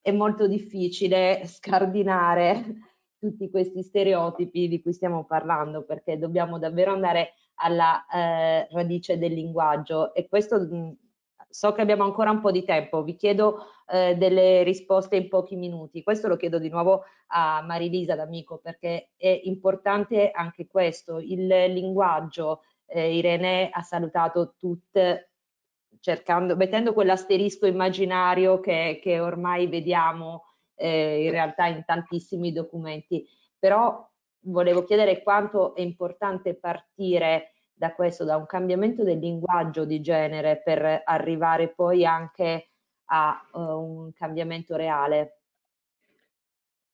è molto difficile scardinare tutti questi stereotipi di cui stiamo parlando, perché dobbiamo davvero andare alla eh, radice del linguaggio e questo so che abbiamo ancora un po' di tempo, vi chiedo eh, delle risposte in pochi minuti. Questo lo chiedo di nuovo a Marilisa d'Amico perché è importante anche questo, il linguaggio. Eh, Irene ha salutato tutte cercando, mettendo quell'asterisco immaginario che, che ormai vediamo eh, in realtà in tantissimi documenti, però volevo chiedere quanto è importante partire da questo, da un cambiamento del linguaggio di genere per arrivare poi anche a uh, un cambiamento reale.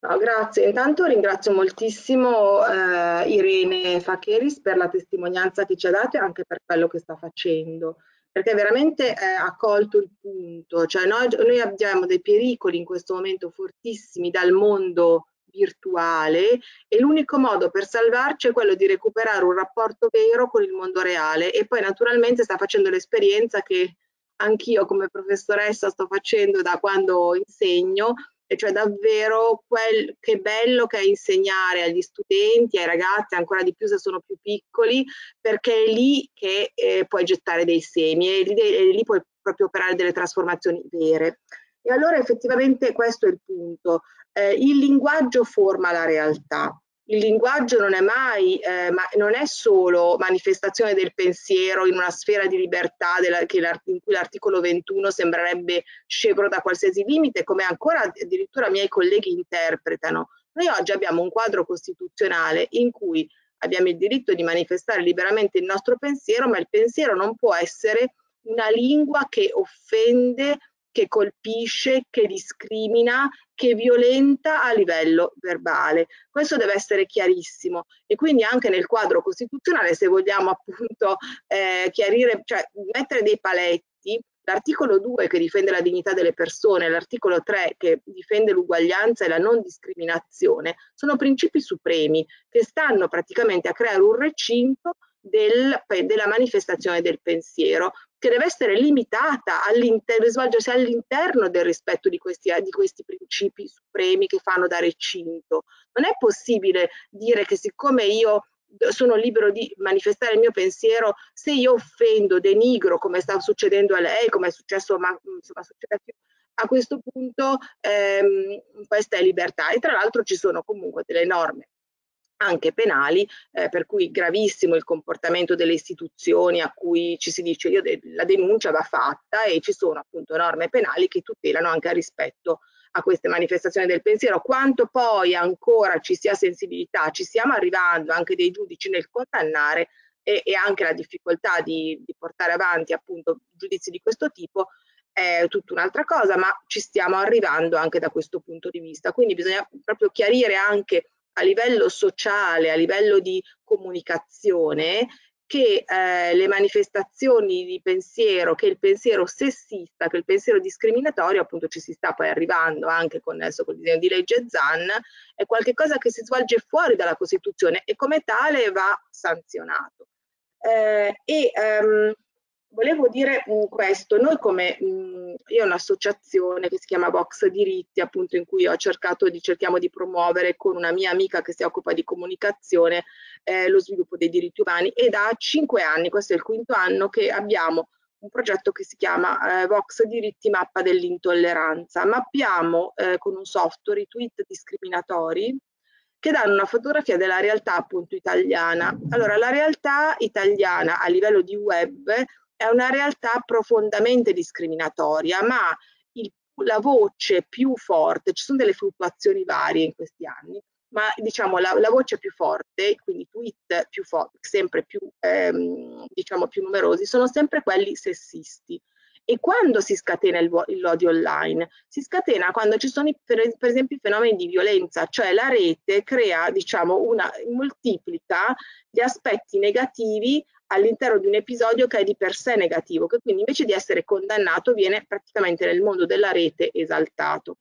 No, grazie, intanto ringrazio moltissimo eh, Irene Facheris per la testimonianza che ci ha dato e anche per quello che sta facendo perché veramente eh, ha colto il punto, cioè noi, noi abbiamo dei pericoli in questo momento fortissimi dal mondo virtuale e l'unico modo per salvarci è quello di recuperare un rapporto vero con il mondo reale. E poi naturalmente sta facendo l'esperienza che anch'io come professoressa sto facendo da quando insegno e cioè davvero quel che bello che è insegnare agli studenti, ai ragazzi, ancora di più se sono più piccoli, perché è lì che eh, puoi gettare dei semi e lì, e lì puoi proprio operare delle trasformazioni vere. E allora effettivamente questo è il punto. Eh, il linguaggio forma la realtà il linguaggio non è mai, eh, ma non è solo manifestazione del pensiero in una sfera di libertà della, in cui l'articolo 21 sembrerebbe scevro da qualsiasi limite, come ancora addirittura i miei colleghi interpretano. Noi oggi abbiamo un quadro costituzionale in cui abbiamo il diritto di manifestare liberamente il nostro pensiero, ma il pensiero non può essere una lingua che offende che colpisce, che discrimina, che violenta a livello verbale. Questo deve essere chiarissimo e quindi anche nel quadro costituzionale se vogliamo appunto eh, chiarire, cioè mettere dei paletti, l'articolo 2 che difende la dignità delle persone, l'articolo 3 che difende l'uguaglianza e la non discriminazione, sono principi supremi che stanno praticamente a creare un recinto del, della manifestazione del pensiero, che deve essere limitata, deve svolgersi all'interno del rispetto di questi, di questi principi supremi che fanno da recinto. Non è possibile dire che siccome io sono libero di manifestare il mio pensiero, se io offendo, denigro, come sta succedendo a lei, come è successo, ma insomma, succede a questo punto ehm, questa è libertà. E tra l'altro ci sono comunque delle norme anche penali, eh, per cui gravissimo il comportamento delle istituzioni a cui ci si dice io de la denuncia va fatta e ci sono appunto norme penali che tutelano anche rispetto a queste manifestazioni del pensiero. Quanto poi ancora ci sia sensibilità, ci stiamo arrivando anche dei giudici nel condannare, e, e anche la difficoltà di, di portare avanti appunto giudizi di questo tipo è tutta un'altra cosa, ma ci stiamo arrivando anche da questo punto di vista. Quindi bisogna proprio chiarire anche a livello sociale, a livello di comunicazione, che eh, le manifestazioni di pensiero, che il pensiero sessista, che il pensiero discriminatorio, appunto ci si sta poi arrivando anche con, adesso, con il disegno di legge ZAN, è qualcosa che si svolge fuori dalla Costituzione e come tale va sanzionato. Eh, e ehm, volevo dire mh, questo, noi come, mh, io ho un'associazione che si chiama Vox Diritti, appunto in cui ho cercato di, cerchiamo di promuovere con una mia amica che si occupa di comunicazione eh, lo sviluppo dei diritti umani e da cinque anni, questo è il quinto anno, che abbiamo un progetto che si chiama eh, Vox Diritti Mappa dell'intolleranza. Mappiamo eh, con un software i tweet discriminatori che danno una fotografia della realtà appunto italiana. Allora, la realtà italiana a livello di web è una realtà profondamente discriminatoria, ma il, la voce più forte, ci sono delle fluttuazioni varie in questi anni, ma diciamo la, la voce più forte, quindi tweet più forti, sempre più, ehm, diciamo, più numerosi, sono sempre quelli sessisti. E quando si scatena l'odio online? Si scatena quando ci sono per, per, esempio i fenomeni di violenza, cioè la rete crea, diciamo, una moltiplica gli aspetti negativi all'interno di un episodio che è di per sé negativo, che quindi invece di essere condannato viene praticamente nel mondo della rete esaltato.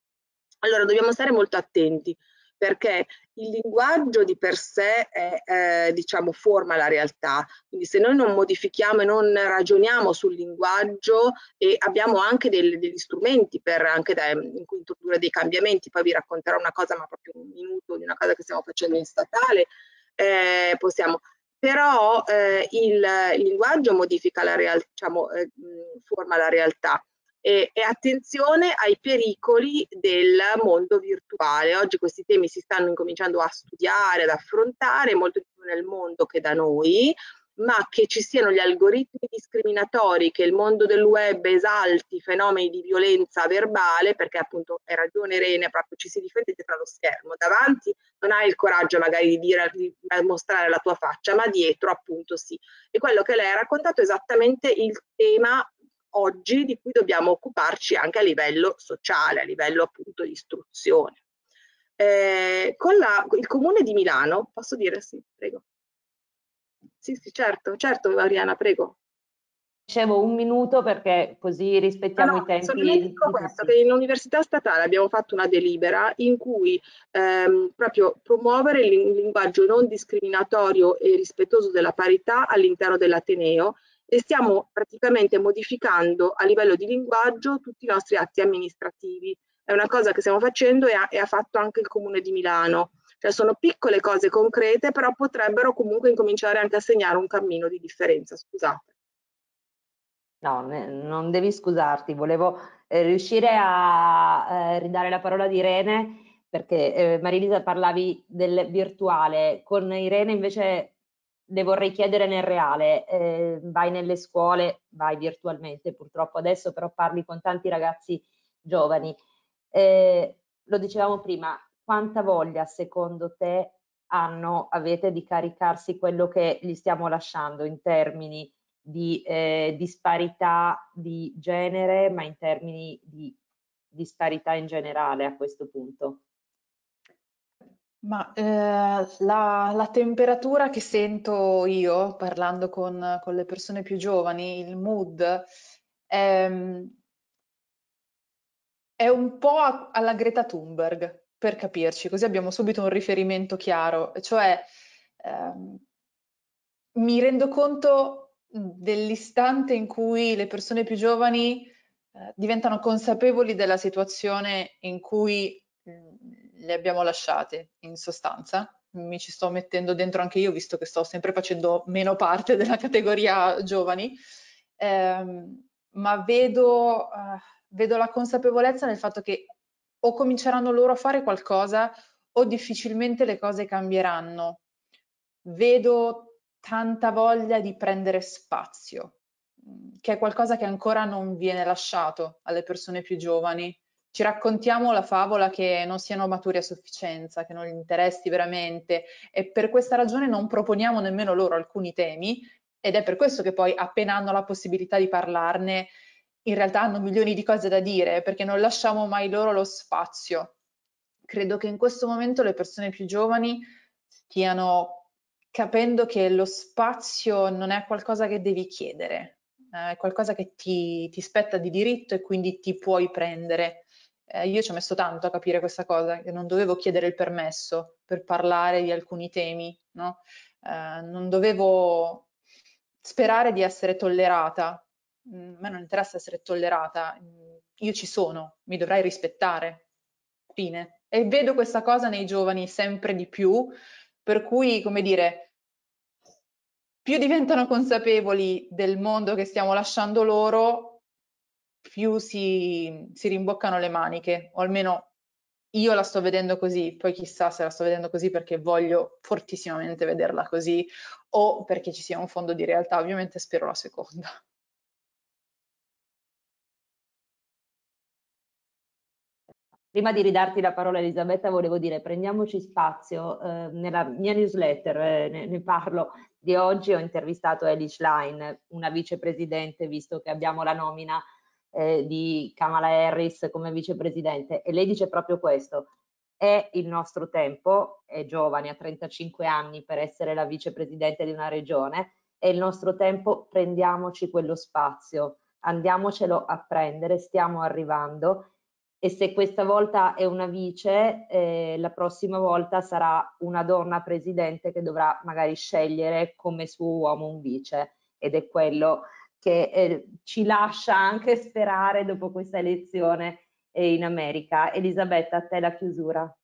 Allora dobbiamo stare molto attenti perché il linguaggio di per sé è, eh, diciamo, forma la realtà. Quindi se noi non modifichiamo e non ragioniamo sul linguaggio e abbiamo anche del, degli strumenti per anche da, in cui introdurre dei cambiamenti, poi vi racconterò una cosa, ma proprio un minuto di una cosa che stiamo facendo in statale, eh, possiamo però eh, il, linguaggio modifica la realtà, diciamo, eh, forma la realtà. E, e, attenzione ai pericoli del mondo virtuale. Oggi questi temi si stanno incominciando a studiare, ad affrontare molto più nel mondo che da noi ma che ci siano gli algoritmi discriminatori, che il mondo del web esalti fenomeni di violenza verbale, perché appunto hai ragione Irene, proprio ci si difende dietro allo schermo, davanti non hai il coraggio magari di, dire, di mostrare la tua faccia, ma dietro appunto sì. E quello che lei ha raccontato è esattamente il tema oggi di cui dobbiamo occuparci anche a livello sociale, a livello appunto di istruzione. Eh, con la, il comune di Milano, posso dire sì, prego. Sì, sì, certo, certo, Mariana, prego.
Dicevo un minuto perché così rispettiamo
no, no,
i tempi.
Solamente dico questo, che in università statale abbiamo fatto una delibera in cui ehm, proprio promuovere il linguaggio non discriminatorio e rispettoso della parità all'interno dell'Ateneo e stiamo praticamente modificando a livello di linguaggio tutti i nostri atti amministrativi. È una cosa che stiamo facendo e ha, e ha fatto anche il Comune di Milano. Cioè sono piccole cose concrete, però potrebbero comunque incominciare anche a segnare un cammino di differenza. Scusate.
No, non devi scusarti, volevo eh, riuscire a eh, ridare la parola ad Irene perché eh, Marilisa parlavi del virtuale, con Irene invece le vorrei chiedere nel reale, eh, vai nelle scuole, vai virtualmente purtroppo adesso, però parli con tanti ragazzi giovani. Eh, lo dicevamo prima, quanta voglia secondo te hanno, avete di caricarsi quello che gli stiamo lasciando in termini di eh, disparità di genere, ma in termini di disparità in generale a questo punto?
Ma eh, la, la, temperatura che sento io parlando con, con le persone più giovani, il mood, è, è un po' alla Greta Thunberg, per capirci, così abbiamo subito un riferimento chiaro, cioè ehm, mi rendo conto dell'istante in cui le persone più giovani eh, diventano consapevoli della situazione in cui mm, le abbiamo lasciate, in sostanza. Mi ci sto mettendo dentro anche io, visto che sto sempre facendo meno parte della categoria giovani, ehm, ma vedo, uh, vedo la consapevolezza nel fatto che o cominceranno loro a fare qualcosa o difficilmente le cose cambieranno. Vedo tanta voglia di prendere spazio, che è qualcosa che ancora non viene lasciato alle persone più giovani, ci raccontiamo la favola che non siano maturi a sufficienza, che non gli interessi veramente e per questa ragione non proponiamo nemmeno loro alcuni temi ed è per questo che poi appena hanno la possibilità di parlarne in realtà hanno milioni di cose da dire perché non lasciamo mai loro lo spazio. Credo che in questo momento le persone più giovani stiano capendo che lo spazio non è qualcosa che devi chiedere, è qualcosa che ti, ti spetta di diritto e quindi ti puoi prendere eh, io ci ho messo tanto a capire questa cosa, che non dovevo chiedere il permesso per parlare di alcuni temi, no? eh, non dovevo sperare di essere tollerata. Mm, a me non interessa essere tollerata, mm, io ci sono, mi dovrai rispettare. Fine. E vedo questa cosa nei giovani sempre di più, per cui, come dire, più diventano consapevoli del mondo che stiamo lasciando loro, più si, si rimboccano le maniche, o almeno io la sto vedendo così, poi chissà se la sto vedendo così perché voglio fortissimamente vederla così o perché ci sia un fondo di realtà, ovviamente spero la seconda.
Prima di ridarti la parola Elisabetta volevo dire prendiamoci spazio, eh, nella mia newsletter eh, ne, ne, parlo di oggi, ho intervistato Elish Line, una vicepresidente visto che abbiamo la nomina eh, di Kamala Harris come vicepresidente. E lei dice proprio questo, è il nostro tempo, è giovane, ha 35 anni per essere la vicepresidente di una regione, è il nostro tempo, prendiamoci quello spazio, andiamocelo a prendere, stiamo arrivando e se questa volta è una vice, eh, la prossima volta sarà una donna presidente che dovrà magari scegliere come suo uomo un vice ed è quello che eh, ci lascia anche sperare dopo questa elezione eh, in America. Elisabetta, a te la chiusura.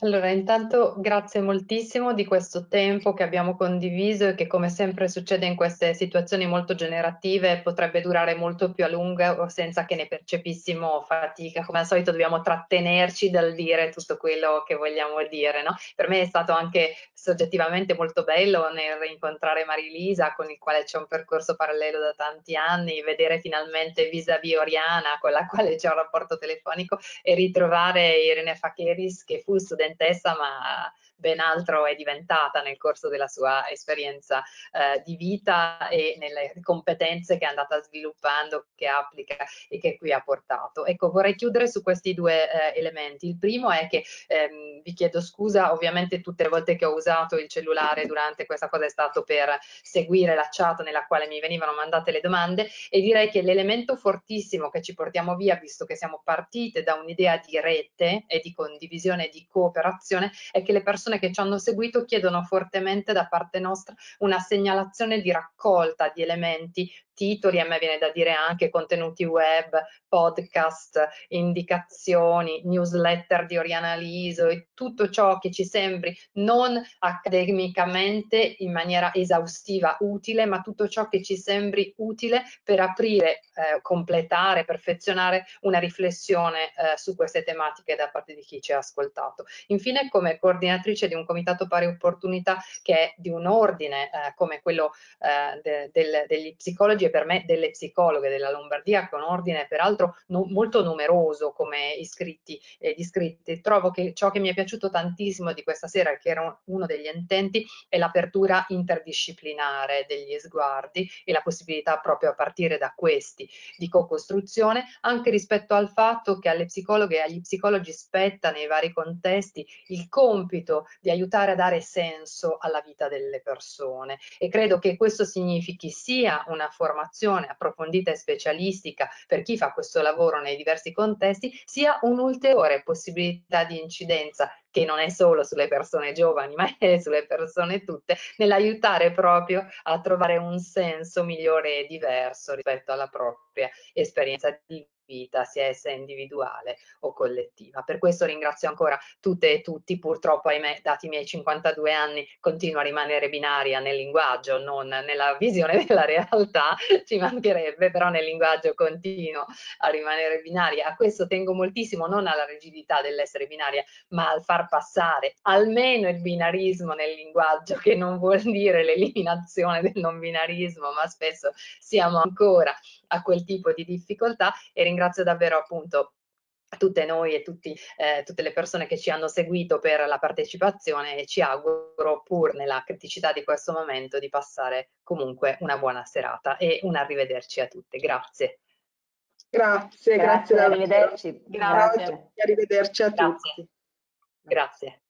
Allora, intanto grazie moltissimo di questo tempo che abbiamo condiviso e che come sempre succede in queste situazioni molto generative potrebbe durare molto più a lungo senza che ne percepissimo fatica. Come al solito dobbiamo trattenerci dal dire tutto quello che vogliamo dire. No? Per me è stato anche soggettivamente molto bello nel rincontrare Marilisa con il quale c'è un percorso parallelo da tanti anni, vedere finalmente vis-à-vis Oriana con la quale c'è un rapporto telefonico e ritrovare Irene Facheris che fu studentessa ma ben altro è diventata nel corso della sua esperienza eh, di vita e nelle competenze che è andata sviluppando, che applica e che qui ha portato. Ecco, vorrei chiudere su questi due eh, elementi. Il primo è che ehm, vi chiedo scusa, ovviamente tutte le volte che ho usato il cellulare durante questa cosa è stato per seguire la chat nella quale mi venivano mandate le domande e direi che l'elemento fortissimo che ci portiamo via, visto che siamo partite da un'idea di rete e di condivisione e di cooperazione, è che le persone persone che ci hanno seguito chiedono fortemente da parte nostra una segnalazione di raccolta di elementi titoli, a me viene da dire anche contenuti web, podcast, indicazioni, newsletter di Oriana Liso e tutto ciò che ci sembri non accademicamente in maniera esaustiva utile, ma tutto ciò che ci sembri utile per aprire, eh, completare, perfezionare una riflessione eh, su queste tematiche da parte di chi ci ha ascoltato. Infine, come coordinatrice di un comitato pari opportunità che è di un ordine eh, come quello eh, de, del, degli psicologi per me delle psicologhe della Lombardia, con ordine peraltro no, molto numeroso come iscritti ed iscritti. Trovo che ciò che mi è piaciuto tantissimo di questa sera, che era uno degli intenti, è l'apertura interdisciplinare degli sguardi e la possibilità proprio a partire da questi di co-costruzione, anche rispetto al fatto che alle psicologhe e agli psicologi spetta nei vari contesti il compito di aiutare a dare senso alla vita delle persone e credo che questo significhi sia una formazione formazione approfondita e specialistica per chi fa questo lavoro nei diversi contesti sia un'ulteriore possibilità di incidenza che non è solo sulle persone giovani (laughs) ma è sulle persone tutte nell'aiutare proprio a trovare un senso migliore e diverso rispetto alla propria esperienza di vita, sia essa individuale o collettiva. Per questo ringrazio ancora tutte e tutti, purtroppo ahimè, dati i miei 52 anni, continuo a rimanere binaria nel linguaggio, non nella visione (laughs) della realtà, ci mancherebbe, però nel linguaggio continuo a rimanere binaria. A questo tengo moltissimo, non alla rigidità dell'essere binaria, ma al far passare almeno il binarismo nel linguaggio, che non vuol dire l'eliminazione del non binarismo, ma spesso siamo ancora a quel tipo di difficoltà e ringrazio davvero appunto tutte noi e tutti, eh, tutte le persone che ci hanno seguito per la partecipazione e ci auguro pur nella criticità di questo momento di passare comunque una buona serata e un arrivederci a tutte. Grazie.
Grazie, grazie,
grazie arrivederci.
Grazie. Arrivederci a
grazie.
tutti.
Grazie.